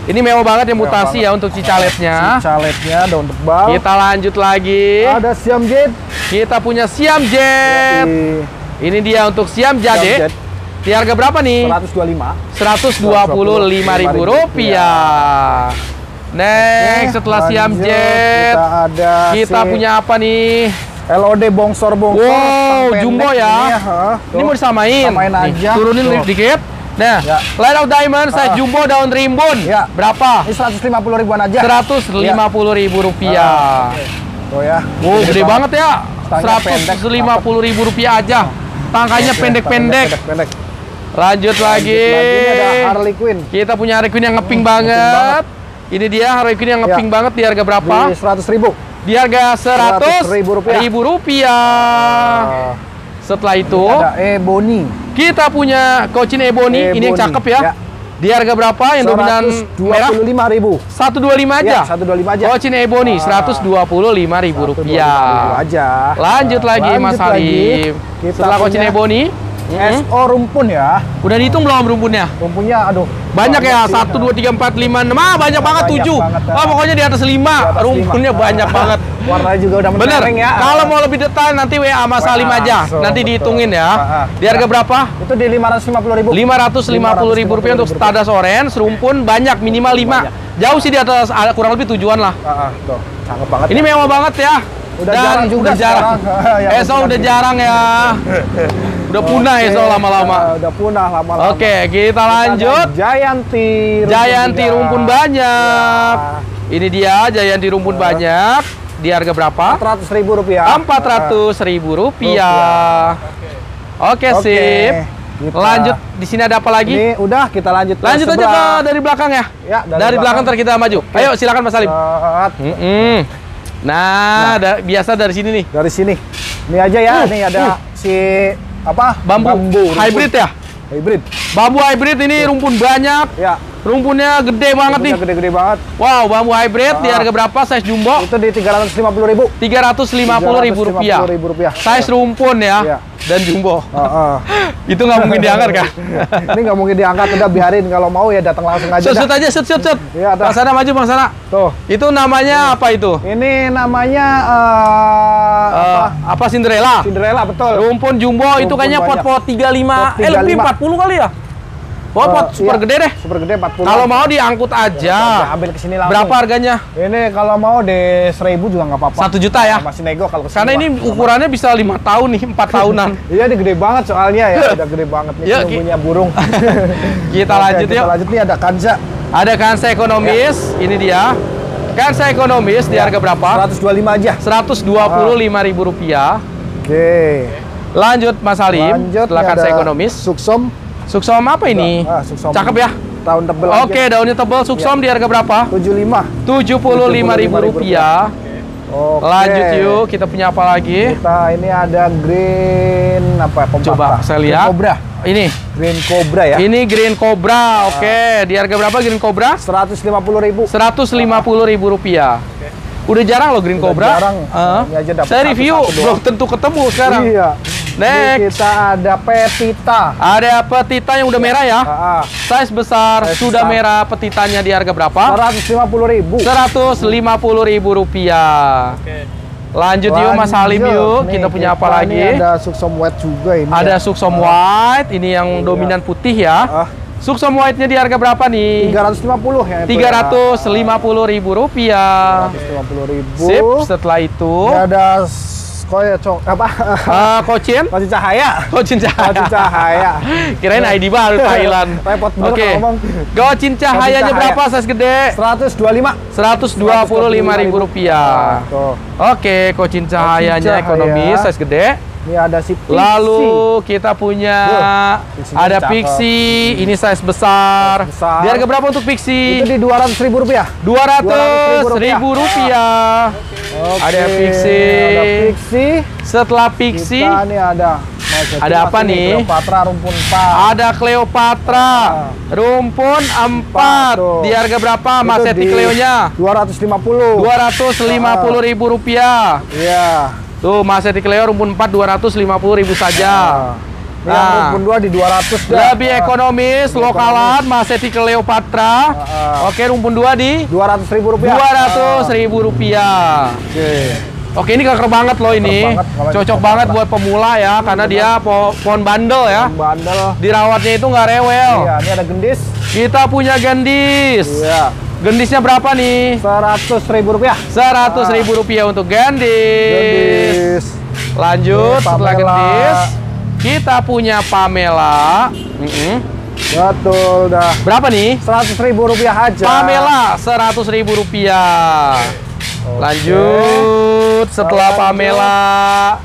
Ini mewah banget ya mutasi ya untuk cicaletnya. Cicaletnya daun tebal. Kita lanjut lagi. Ada siam jet. Kita punya Siam Jet. Ini dia untuk Siam Siam Jade. Jade. Di harga berapa nih? 125. 125.000 rupiah. Next, setelah Siam Jet, Kita ada kita si punya apa nih? LOD bongsor bongsor. Wow, jumbo ya. Ini, ha, Ini mau disamain. Samain Nih, aja. turunin Tuh. dikit. Nah, Ya. Light of Diamond size Ah. jumbo daun rimbun. Ya. Berapa? Ini 150 ribuan aja. 150 ribu rupiah. Tuh ya. Wow, gede banget ya. Stangnya pendek, 150 ribu rupiah aja. Tangkanya pendek-pendek. Pendek. Lanjut lagi. Lanjut lagi ada Harley Quinn Kita punya Harley Quinn yang ngeping Hmm, ngeping banget. Ini dia Harley Quinn yang ngeping Ya. banget di harga berapa? di 100 ribu. Di harga 100 ribu rupiah. ribu rupiah. Setelah itu, Ada Ebony. kita punya Cochin Ebony. Ini yang Ebony. cakep ya. Ya. Di harga berapa? Yang dominan merah? 125 ribu. 125 aja. Ya, 125 aja. Cochin Ebony Ah. 125 ribu 125.000 rupiah. aja. Lanjut lagi Mas lanjut lagi. Halim. Setelah Cochin punya Ebony, mm, SO rumpun ya. udah dihitung belum rumputnya? Rumpunnya aduh. Banyak ya, sih. 1, 2, 3, 4, 5, 6 Ah banyak banget, banyak 7 banget, ya. Oh pokoknya di atas 5 Di atas Rumpunnya lima. banyak banget Warnanya juga udah Bener, ya. kalau mau lebih detail nanti WA Mas Salim aja so, Nanti betul. dihitungin ya Ah, ah. Di harga berapa? itu di 550 ribu. 550 ribu rupiah untuk Stadas Orange Rumpun banyak, minimal 5 Jauh sih di atas, ah, kurang lebih tujuan lah Ah, ah, tuh, cakep banget. Ini mewah banget ya Udah Dan jarang juga udah jarang. Yang Eso penting udah jarang ya Udah punah Oke, Eso lama-lama ah, udah punah lama-lama. Oke, kita Kita lanjut Jayanti. rumpun Jayanti juga. rumpun banyak. Ya. Ini dia Jayanti rumpun banyak. Di harga berapa? 400 ribu rupiah. 400 ribu rupiah. Oke, Oke, sip. kita- Lanjut. Di sini ada apa lagi? Ini udah kita lanjut Lanjut aja ke dari belakang ya. Ya, dari, belakang ntar kita maju. Ayo, silakan Mas Salim. Set. Mm-mm. Nah, da- biasa dari sini nih. dari sini. Ini aja ya, Uh, nih ada si apa? Bambu, rumpun. hybrid ya. Hybrid. Bambu hybrid ini rumpun banyak. Ya, Rumpunnya gede banget nih. gede-gede banget. Wow, bambu hybrid di Ah. harga berapa? Size jumbo? Itu di 350 ribu. 350 ribu rupiah. ribu rupiah. Size rumpun ya. Iya. Dan jumbo. Heeh. Itu nggak mungkin diangkat kan? Ini nggak mungkin diangkat, udah biarin kalau mau ya datang langsung aja. Set dah. aja, set, set. Iya, dah. Bang sana maju, Bang sana. Tuh. Itu namanya apa itu? Ini namanya eh, Eh, apa? apa Cinderella? Cinderella betul. Rumpun jumbo itu Rumpun kayaknya banyak. pot-pot 35, Pot eh lebih 35. 40 kali ya? Oh, Eh, pot super iya. gede deh. Super gede 40. Kalau mau diangkut aja. Ya, ambil ke sini langsung. Berapa harganya? Ini kalau mau di 1000 juga nggak apa-apa. Satu juta ya? Masih nego kalau ke sini Karena ini ukurannya bisa lima tahun nih, empat tahunan. Iya, ini gede banget soalnya ya, udah gede banget nih Ya, punya burung. Kita Oke, lanjut kita yuk. lanjut nih ada Kanza Ada Kansa ekonomis, ini dia. Kansa ekonomis di Ya, harga berapa? 125 aja. 125 ribu rupiah. Oke. Lanjut Mas Halim, Lanjut Kansa ada ekonomis. Suksom. Suksom apa ini? Ah, Suksom. Cakep ya? Tahun tebel Oke, daunnya tebal. Suksom di harga berapa? 75. 75 ribu rupiah. Oke. Lanjut yuk, kita punya apa lagi? Kita ini ada green apa kompakta. Coba saya Green lihat. Cobra. Ini, Green Cobra ya. ini Green Cobra. Oke, di harga berapa Green Cobra? 150 ribu. 150 ribu rupiah. Udah jarang loh Green Udah Cobra. jarang. Heeh. Ini aja dapat Saya review, belum tentu ketemu sekarang. Iya. Next. Ini kita ada Petita. Ada petita yang udah merah ya. Ah, ah. Size besar, Size sudah besar. merah petitanya di harga berapa? 150 ribu. 150 ribu rupiah. Lanjut yuk Mas Halim yuk. Nih, Kita punya apa lagi? Ada Suksom White juga ini. Ada ya. Suksom White, ini yang dominan putih ya. Ah, Suksom White-nya di harga berapa nih? 350 ya itu. 350 ribu rupiah. 350 ribu. Sip, setelah itu Ini ada koy cok apa? eh Kocin, Masih cahaya. Kocin Cahaya. Masih cahaya. Kirain ID baru Thailand. Repot Oke. kalau ngomong. Kocin cahayanya Cahaya. berapa size gede? 125. 125 ribu rupiah. Oke, Kocin cahayanya Cahaya. ekonomis size gede. Ini ada si Pixie. Lalu kita punya Pixie-nya ada cakep. Pixie, ini size besar. Besar. Di harga berapa untuk Pixie? itu di 200 ribu rupiah. 200 200.000 ribu rupiah. Oke, Ada Pixie. Ada Pixie. Setelah Pixie, Kita nih ada Mas, Ada apa nih? Cleopatra rumpun 4. ada Cleopatra. Rumpun 4. tuh. Di harga berapa Mas Seti di Cleo-nya? 250. 250 ribu rupiah. Iya. Tuh Mas Seti Cleo rumpun 4 250 ribu saja. Ini yang Nah. rumpun 2 di 200 dah. Lebih ekonomis, lokalan Mas Seti Cleopatra. Ah. Oke, rumpun 2 di 200 ribu rupiah. 200 ribu rupiah. Oke. Oke, ini keker banget loh ini. banget Cocok ini banget buat pemula ya, karena dia po- pohon bandel ya. Bandel. Dirawatnya itu nggak rewel. Iya, ini ada gendis. Kita punya gendis. Iya. Gendisnya berapa nih? Seratus ribu rupiah. Seratus ribu rupiah untuk gendis. Gendis. Lanjut Oke, setelah gendis, kita punya Pamela. Mm-mm. Betul dah. Berapa nih? Seratus ribu rupiah aja. Pamela seratus ribu rupiah. Lanjut setelah Lanjut. Pamela.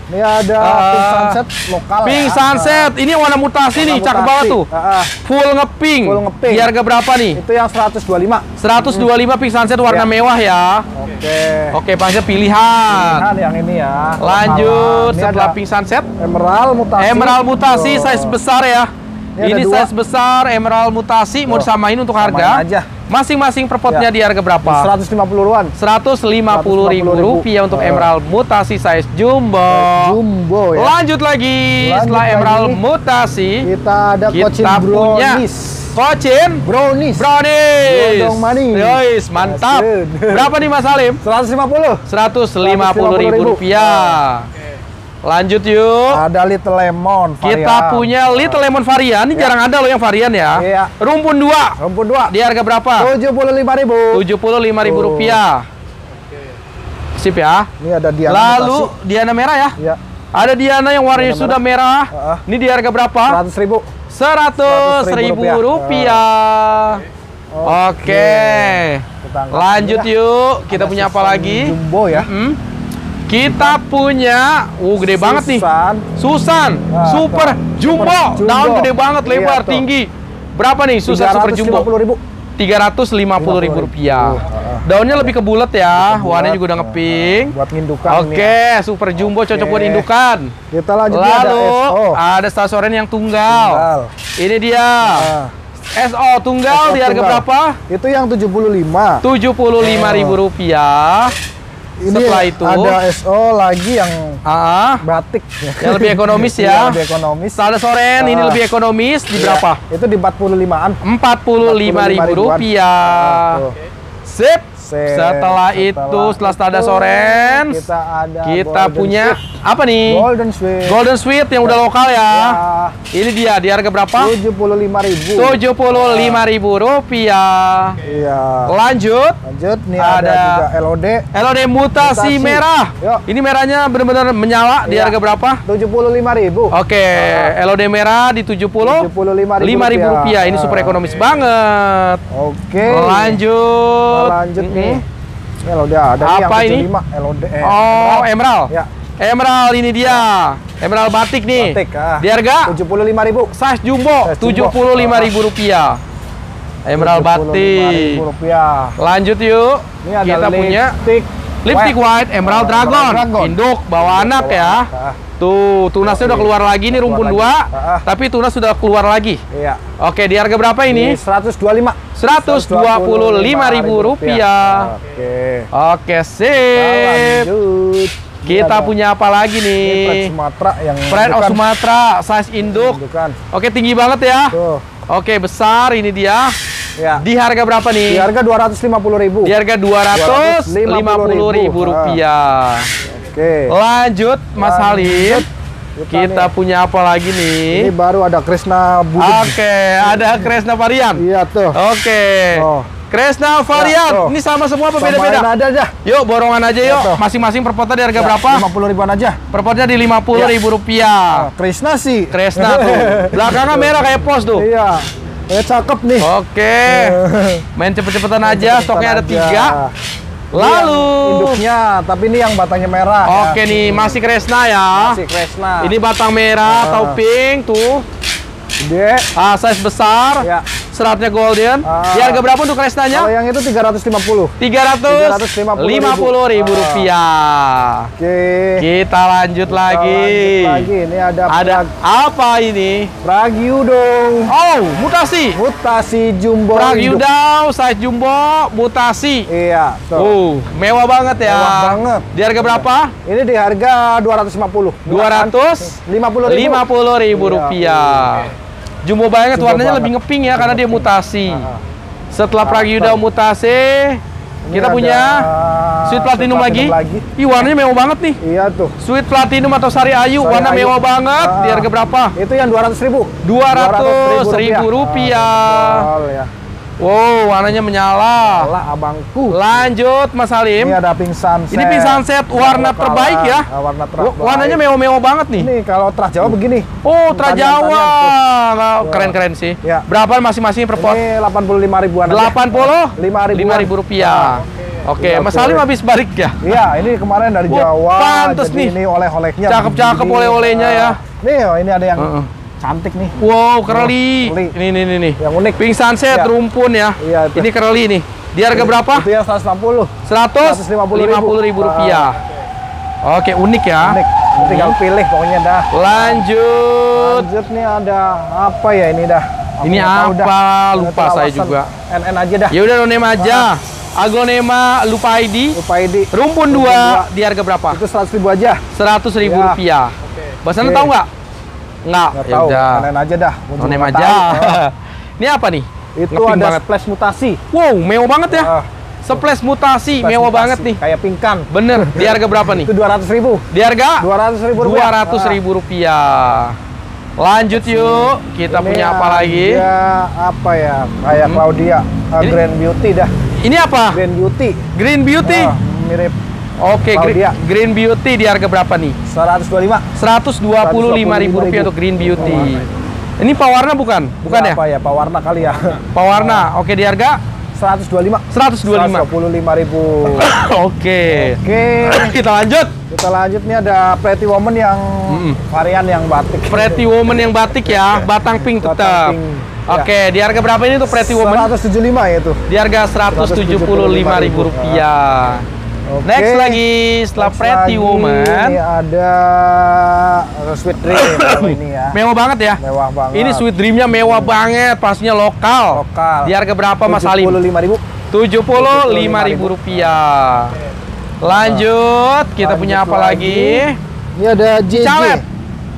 Ini ada Ah. pink sunset lokal. Pink ya. sunset, ini warna mutasi Warna nih, cakep mutasi. banget tuh. Ah, ah. Full ngepink. Full ngepink. Harga berapa nih? Itu yang 125. 125 pink sunset warna Ya. mewah ya. Oke. Oke, pasnya pilihan. Pilihan yang ini ya. Lanjut Ini setelah pink sunset. Emerald mutasi. Emerald mutasi Tuh. size besar ya. Ini Ini, ada dua. size besar emerald mutasi mau Tuh. disamain untuk Samain harga. aja. Masing-masing per potnya Ya. di harga berapa? 150 ruan. 150 ribu rupiah untuk Eh. emerald mutasi size jumbo. Jumbo ya. Lanjut lagi Lanjut setelah lagi. emerald mutasi Kita ada kita brownies. kocin Brownies. brownies. Bodong manis. Yois, mantap. Berapa nih Mas Salim? 150. 150 ribu 150.000. rupiah. Lanjut yuk. Ada little lemon Kita varian. punya little lemon varian. Ini jarang ada loh yang varian ya. Iya. Rumpun 2 rumput dua. di harga berapa? 75.000. 75 ribu Tuh. rupiah. Sip ya. Ini ada Diana Lalu mutasi. Diana merah ya. ya Ada Diana yang warnanya Diana sudah merah. Heeh. Ini di harga berapa? 100.000. 100 ribu rupiah. rupiah. Oke. Kita angkat Lanjut ya. yuk. Kita Ada punya apa lagi? Jumbo ya. Hmm. Kita punya, uh gede banget nih. Susan. Susan, Nah, super jumbo, jumbo. daun gede banget, Iya, lebar, tuh. tinggi. Berapa nih Susan super jumbo? 350.000. 350 ribu rupiah. Heeh. Daunnya lebih ke bulat ya, warnanya juga udah ngepink. Buat ngindukan Oke, ini ya. super jumbo cocok Oke. buat indukan. Kita lanjut ini ada Lalu SO. ada stasoren yang tunggal. Tunggal. Ini dia. Nah, SO tunggal SO di harga tunggal. berapa? itu yang 75. 75 ribu rupiah. Ini Setelah itu ada SO lagi yang ah, batik. yang lebih ekonomis ya. lebih ekonomis. Saldo soren ini Ah. lebih ekonomis di Iya, berapa? Itu di 45-an. 45 ribu 45.000-an. rupiah. Ah, tuh. Sip. Sip. Setelah itu, setelah Stada Soren, kita ada kita Golden punya Sweet. apa nih? Golden Sweet. Golden Sweet yang udah lokal ya. Ya, Ini dia di harga berapa? 75.000. 75 ribu rupiah. Iya. Lanjut. Lanjut nih Ada- ada, juga LOD LOD mutasi, Mutasi. merah. Yuk. Ini merahnya benar-benar menyala di Iya. harga berapa? 75.000. Oke, LOD merah di 70 75.000 ribu rupiah. Ini super ekonomis banget. Oke. Lanjut. Kita lanjut nih. Ini LOD ada nih Apa yang ini? 75 LOD. Eh, Oh, emerald. Ya. Emerald ini dia. Emerald batik nih. Batik, ah. Di harga 75.000. size jumbo jumbo. 75 ribu rupiah. Emerald batik. rupiah. Lanjut yuk. Ini ada Kita punya lipstick white Emerald Oh, Dragon. Emerald Dragon. Induk bawa anak ya. Ah, Tuh, tunasnya udah keluar lagi nih rumpun. 2, Ah. tapi tunas sudah keluar lagi. Iya. Oke, di harga berapa Ini ini? 125. 125 ribu rupiah. Oke. Oke, sip. lanjut. Kita ada- punya apa lagi ini Pride nih? Sumatera yang Pride of Sumatera, size induk. bukan. Oke, tinggi banget ya. Tuh. Oke, besar ini dia. Ya. Di harga berapa nih? Di harga 250.000. Di harga 250 ribu Ah. rupiah. Oke. Lanjut, Mas Lanjut. Halim. Kita nih. punya apa lagi Ini nih? baru ada Krishna Budi. Oke, ada Kresna varian. Iya tuh. Oke. Oh. Kresna varian. tuh. Ini sama semua apa beda-beda? ada aja. Yuk, borongan aja Ya, yuk. Masing-masing per potnya di harga Ya, berapa? 50 ribuan aja. Per potnya di 50 ribu rupiah. Nah, Krishna sih. Kresna tuh. Belakangnya merah kayak pos tuh. Iya. Ya cakep nih. Oke. Main cepet-cepetan aja, Cepetan stoknya ada aja. tiga. Lalu. Induknya, tapi ini yang batangnya merah. Oke ya. nih, masih Kresna ya. Masih Krishna. Ini batang merah Ah. atau pink tuh. gede. Ah, size besar. Ya. Seratnya golden. Ah. Di harga berapa untuk Kalau Kresnanya? yang itu 350. 350 ribu Ah. rupiah. Oke. Kita lanjut Kita lagi. lanjut lagi. Ini ada Ada apa ini? Pragyudong. Oh, mutasi. Mutasi jumbo. Pragyudau, size jumbo, mutasi. Iya, tuh. Uh, mewah banget ya. Mewah banget. Di harga berapa? Ini di harga 250. 250 50 ribu Iya. rupiah. Jumbo banget, Jumbo warnanya banget. lebih ngeping ya karena dia mutasi. Ah. Setelah Ah, tuh. mutasi, Ini Kita punya Sweet Platinum, lagi. lagi. Ih, warnanya mewah banget nih. Iya tuh. Sweet Platinum atau Sari Ayu, Sari warna Ayu. mewah banget. Ah. Di harga berapa? Itu yang 200 ribu. 200 ribu rupiah. Betul ya. Wow, warnanya menyala. Alah abangku. Lanjut, Mas Salim. Ini ada pink sunset. Ini pink sunset warna Lokal, terbaik ya. ah, Warna terbaik. Wa- Warnanya mewah-mewah banget nih. Ini kalau terah Jawa begini. Oh. Tarian-tarian Nah, Keren-keren sih. Ya. Berapa masing-masing per pot? Ini 85 ribuan. aja. 80 Lima ribuan. Lima ribu rupiah. Oke, Tinggal Mas Salim pilih. habis balik ya. Iya, ini kemarin dari Jawa. pantes nih. Ini oleh-olehnya. Cakep-cakep oleh-olehnya ya. Ah, Nih, oh, ini ada yang Heeh. Cantik nih. Wow, kereli. kereli. Ini nih nih nih. Yang unik. Pink sunset Ya. rumpun ya. Iya, itu. Ini kereli nih. Di harga berapa? Itu yang 160. 150 ribu Ah. rupiah. Oke, unik ya. Unik. Ini Tinggal pilih pokoknya dah. Lanjut. Lanjut nih ada apa ya ini dah? Aku Ini apa? dah. Lupa Ini saya juga. NN aja dah. Ya udah name aja. Aglonema lupa ID. Lupa ID. Rumpun Rumpun 2 dua. di harga berapa? Itu 100 ribu aja. 100 ribu Ya. rupiah. Bahasannya Oke. tahu nggak? Nggak. Nggak Ya tahu. udah. Aja dah. Nggak aja. Ah. Ini apa nih? Itu Ngeping ada banget. splash mutasi. Wow, mewah banget ya. Ah, Splash mutasi, splash mewah mutasi. banget nih. Kayak pingkan. Bener. Di harga berapa nih? Itu 200 ribu. Di harga 200 ribu rupiah. 200 ribu rupiah. Lanjut yuk. Kita Ini punya apa lagi? Hmm. ada apa ya? Kayak Claudia. Ah, Ini- Grand Beauty dah. Ini apa? Grand Beauty. Green Beauty. Ah, mirip Oke, Gre- Claudia. Green Beauty di harga berapa nih? 125. 125 ribu rupiah untuk Green Beauty. Ini pewarna bukan? Bukan ya? Apa ya? Pewarna kali ya. Pewarna. Oke, di harga 125. 125. 125 ribu. Oke. Oke. Kita lanjut. Kita lanjut nih ada Pretty Woman yang Mm-mm. varian yang batik. Pretty Woman yang batik ya, batang pink Batang tetap. pink. Oke, di harga berapa ini untuk Pretty Woman? 175 ya itu. Di harga 175 ribu rupiah. Oke. Next lagi setelah Next Pretty lagi, Woman, Ini ada Sweet Dream ini ya. mewah banget ya. Mewah banget. Ini Sweet Dreamnya mewah banget, pastinya lokal. lokal. Di harga berapa Mas Salim? 75 ribu. 75 ribu rupiah. Lanjut, kita Lanjut punya apa lagi. lagi? Ini ada JJ. Cicalet.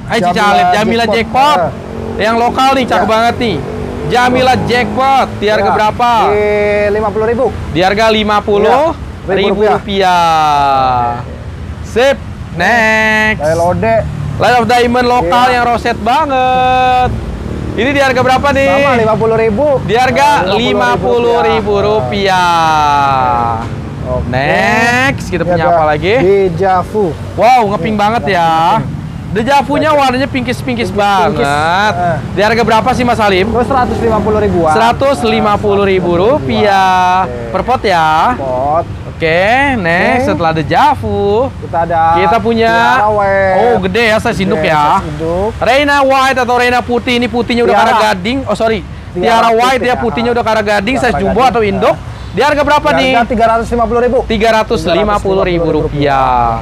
Eh Jamila Cicalet, Jamila Jackpot. Jackpot. Ah. Yang lokal nih, cakep Ya. banget nih. Jamila Jackpot di harga Ya, berapa? Di 50 ribu. Di harga 50 Ya, ribu rupiah. rupiah. Sip. Next. LOD Light of Diamond lokal Iya. yang roset banget. Ini di harga berapa nih? sama 50 ribu. Di harga Nah, 50 ribu rupiah. Oke. Next, kita punya apa lagi? Dejavu. Wow, ngeping banget ya. Dejavunya warnanya pinkis-pinkis banget. Eh. Di harga berapa sih Mas Salim? Terus 150 ribuan. 150 ribu rupiah per pot ya. Pot. Oke, next Oke. setelah Dejavu Kita ada kita punya Tiara oh gede ya saya induk Gede, ya. Reina white atau Reina putih ini putihnya udah Tiara. karena gading. Oh sorry, Tiara Tiara, white ya ya. putihnya udah karena gading. Karena jumbo atau induk. Di harga berapa Harga nih? 350 ribu. 350 ribu rupiah.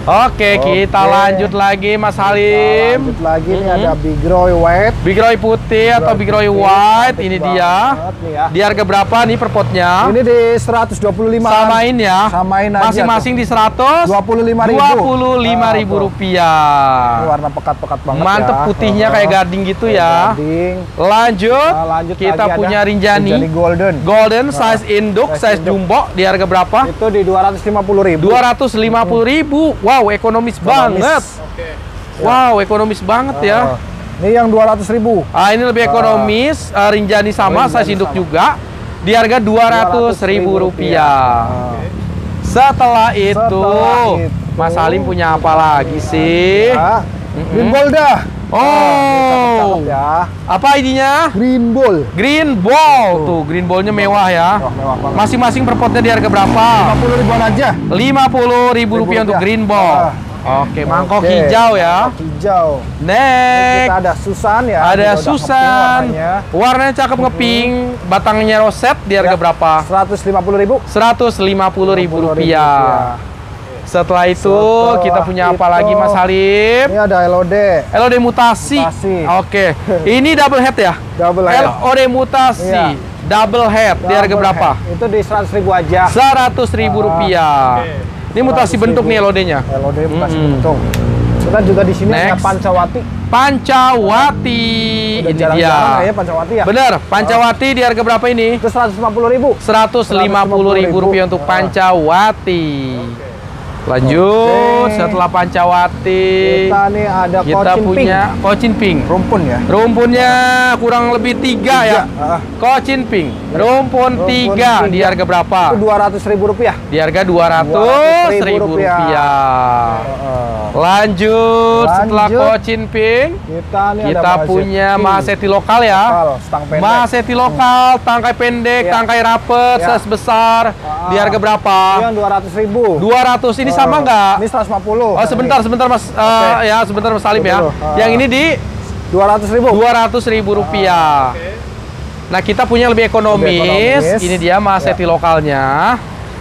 Oke, kita Oke. lanjut lagi Mas Halim. Lanjut lagi nih Mhm. ada Big Roy White. Big Roy putih atau Big Roy white, Cantik ini dia. nih ya. Di harga berapa nih per potnya? Ini di 125. Samain ya. Samain aja Masing-masing di 100 25 ribu. 25 ribu Nah, rupiah. Ini warna pekat-pekat banget Mantep ya. putihnya Oh, kayak gading gitu ya. Gading. Lanjut, Nah, lanjut kita lagi punya ada Rinjani. Rinjani Golden. Golden size induk, size size induk. jumbo di harga berapa? Itu di 250 ribu. 250 ribu. Wow, ekonomis, banget. Wow, ekonomis banget ya. Ini yang 200 ribu. Ah, ini lebih ekonomis. Ah, Rinjani sama, Rinjani size induk sama. juga. Di harga 200 ribu rupiah. Setelah itu, Setelah itu. Mas Salim punya apa lagi sih? Ya. Mm-mm. Green Ball dah. Oh, Cakep-cakep ya. apa ID-nya? Green Ball. Green Ball. Tuh, green ballnya mewah ya. Wah, mewah banget. Masing-masing per potnya di harga berapa? 50 ribuan aja. 50 ribu Ribu rupiah untuk green ball. Ah. Oke, mangkok Oke, hijau ya. mangkok Hijau. Next. kita ada Susan ya. Ada Susan. warnanya. Warnanya cakep ngepink. Batangnya roset di harga Ya. berapa? 150 ribu. 150 ribu rupiah. Setelah itu Setelah kita punya apa itu, lagi Mas Halim? Ini ada LOD. LOD mutasi. Mutasi. Oke. Ini double head ya? Double head. LOD mutasi. Iya. Double head di harga Double berapa? head. Itu di 100 ribu aja. 100 ribu Ah. rupiah. Ini mutasi 100.000. bentuk nih LOD-nya. LOD mutasi Mm-mm. bentuk. Kita juga di sini ada. Pancawati. Pancawati. Udah ini dia. ya Pancawati ya. Bener, Pancawati di harga berapa ini? Itu 150 ribu. Rp150.000 rupiah untuk. Pancawati. Lanjut, Oke. setelah Pancawati Kita nih ada kita Cocin punya Kocin Pink. Pink. Rumpun ya. Rumpunnya kurang lebih tiga ya. Ah. Kocin Pink. Rumpun Rumpun tiga di tiga. harga berapa? Itu 200 ribu rupiah. Di harga 200 200.000 ribu rupiah. rupiah. Heeh. Lanjut, setelah Lanjut. Kocin Pink, Kita nih ada kita punya Maseti lokal ya. Lokal, stang pendek. Maseti lokal, tangkai pendek, Ya. tangkai rapet, Ya. size besar. Di harga berapa? Yang 200 ribu. 200 ini sama nggak? Ini 150. Oh sebentar, sebentar Mas, Eh, ya sebentar Mas Salim ya. Ah. Yang ini di 200 ribu. 200 ribu rupiah. Nah kita punya lebih ekonomis. Lebih ekonomis. Ini dia Maseti lokalnya.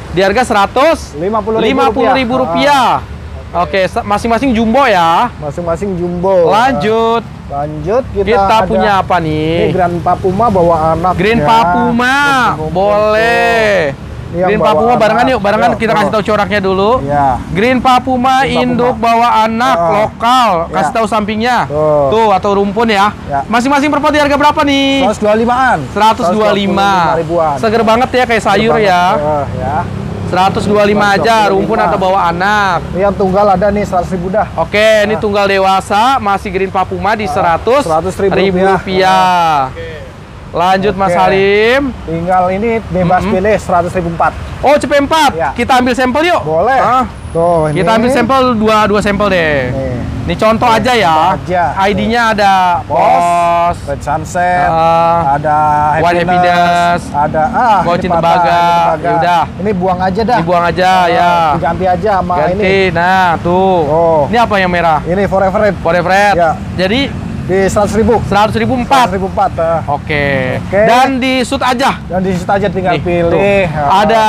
Di harga 100 50 50 ribu rupiah. Oke, sa- masing-masing jumbo ya. Masing-masing jumbo. Lanjut, Lanjut kita, kita ada- punya apa Ini nih? Grand Papuma bawa anak. Green ya. Papuma, boleh. Ini yang Green Papuma anak. barengan yuk, barengan Yo, kita yo. kasih tahu coraknya dulu. Ya. Green Papuma Green induk Papuma. bawa anak Ah. lokal. Kasih Ya. tahu sampingnya. Tuh. Tuh atau rumpun ya. Ya. Masing-masing per pot di harga berapa nih? 125-an. 125. ribuan. Seger banget ya kayak sayur Seger ya. Eh, ya. 125 aja 125. rumpun atau bawa anak. Yang tunggal ada nih 100 ribu dah. Oke, ini tunggal dewasa masih Green Papuma di 100 100.000 ribu rupiah. Lanjut Mas Oke. Salim. Tinggal ini bebas Mm-mm. pilih 100 ribu empat. Oh, CP4. Ya. Kita ambil sampel yuk. Boleh. Ah, Tuh, ini. kita ambil sampel dua dua sampel deh. Nih. Ini contoh aja ya. ID-nya ada pos, Red Sunset, Ah. ada One Happiness, ada ah Gocin ini patah, Tembaga. ini. Ini buang aja dah. dibuang aja Ah, ya. Diganti aja sama Ganti. ini. Nah, tuh. Oh. Ini apa yang merah? Ini forever red Forever Red. Ya. Jadi di 100 ribu. 100 ribu empat. 100 ribu empat. ah. Oke. Dan di shoot aja. Dan di situ aja tinggal Nih, pilih. tuh. Ah, Ada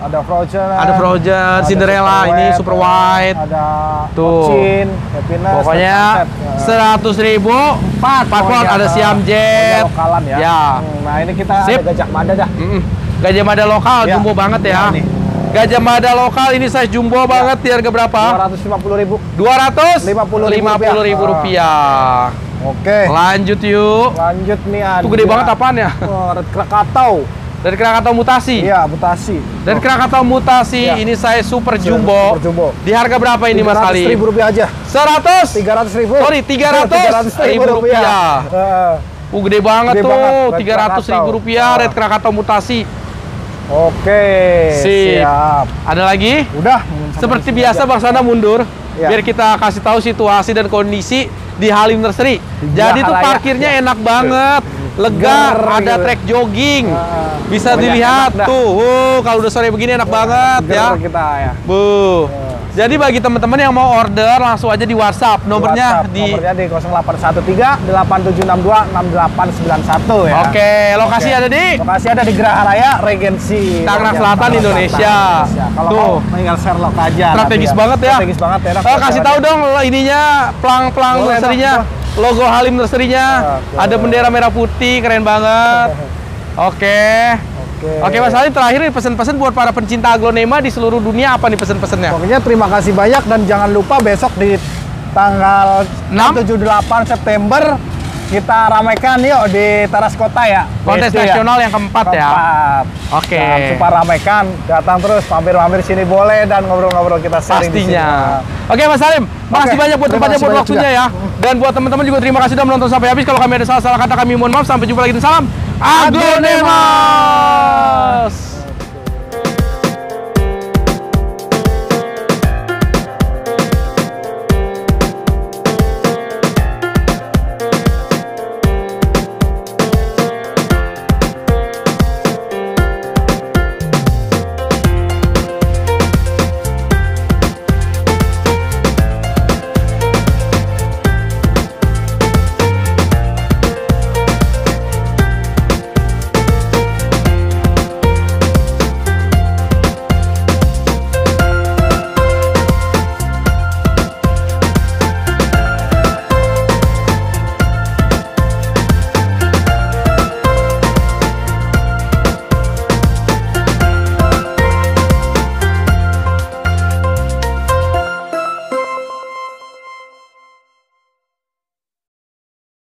ada Frozen, ada Frozen, Cinderella, ini Super White. ada Tuh. Ocin, Happiness, pokoknya Sunset. seratus ribu empat. Empat Pokoknya, ada Siam Jet. lokalan ya. Ya. Hmm, Nah ini kita Sip. ada gajah mada dah. Mm-mm. Gajah Mada lokal Ya. jumbo banget ya. Ya, nih. Gajah Mada lokal ini size jumbo banget di harga berapa? 250 ribu. 200 50.000 ribu rupiah. Oke. Lanjut yuk. Lanjut nih ada. Itu gede banget apaan ya? Oh, Red Krakatau. Dari Krakatau mutasi. Iya, mutasi. Dan Krakatau mutasi Ya. ini saya super jumbo. Super jumbo. Di harga berapa ini Mas Ali? ribu rupiah aja. 100. 300 ribu. Sorry, 300 ribu rupiah. Heeh. Uh, gede banget Gede tuh, banget, Red 300 ribu rupiah Ah. Red Krakatau mutasi. Oke. Sip. Siap. Ada lagi? Udah. Seperti biasa Bang Sana mundur, Ya. biar kita kasih tahu situasi dan kondisi di Halim Nursery. Jadi tuh ya. parkirnya enak banget, lega, ada gitu. track jogging, Ah, bisa dilihat tuh. Uh, kalau udah sore begini enak banget ya. Kita ya. Bu. Jadi bagi teman-teman yang mau order langsung aja di WhatsApp, nomornya WhatsApp, di. nomornya di 0813 8762 6891 ya. Oke, lokasi Oke. ada di. Lokasi ada di Geraha Raya Regensi. Tangerang Selatan, Tangerang Indonesia. Indonesia. Kalau Tuh. mau tinggal share log aja. Strategis ya. banget ya. Strategis banget ya. Eh, kasih tahu dong ininya, pelang-pelang Boleh, nursery-nya, logo Halim nursery-nya, Oke. ada bendera merah putih, keren banget. Oke. Oke. Oke Mas Halim terakhir nih pesan-pesan buat para pencinta aglonema di seluruh dunia apa nih pesan-pesannya? Pokoknya terima kasih banyak dan jangan lupa besok di tanggal Enam? 7 78 September kita ramaikan yuk di teras kota ya. Kontes BSD ya. nasional yang keempat ya. Keempat. Oke. Jangan lupa ramaikan, datang terus mampir-mampir sini boleh dan ngobrol-ngobrol kita sharing sini. Pastinya. Oke Mas Salim, makasih Oke, banyak buat tempatnya buat waktunya ya. Dan buat teman-teman juga terima kasih sudah menonton sampai habis. Kalau kami ada salah-salah kata kami mohon maaf. Sampai jumpa lagi dan salam. Aglonemas.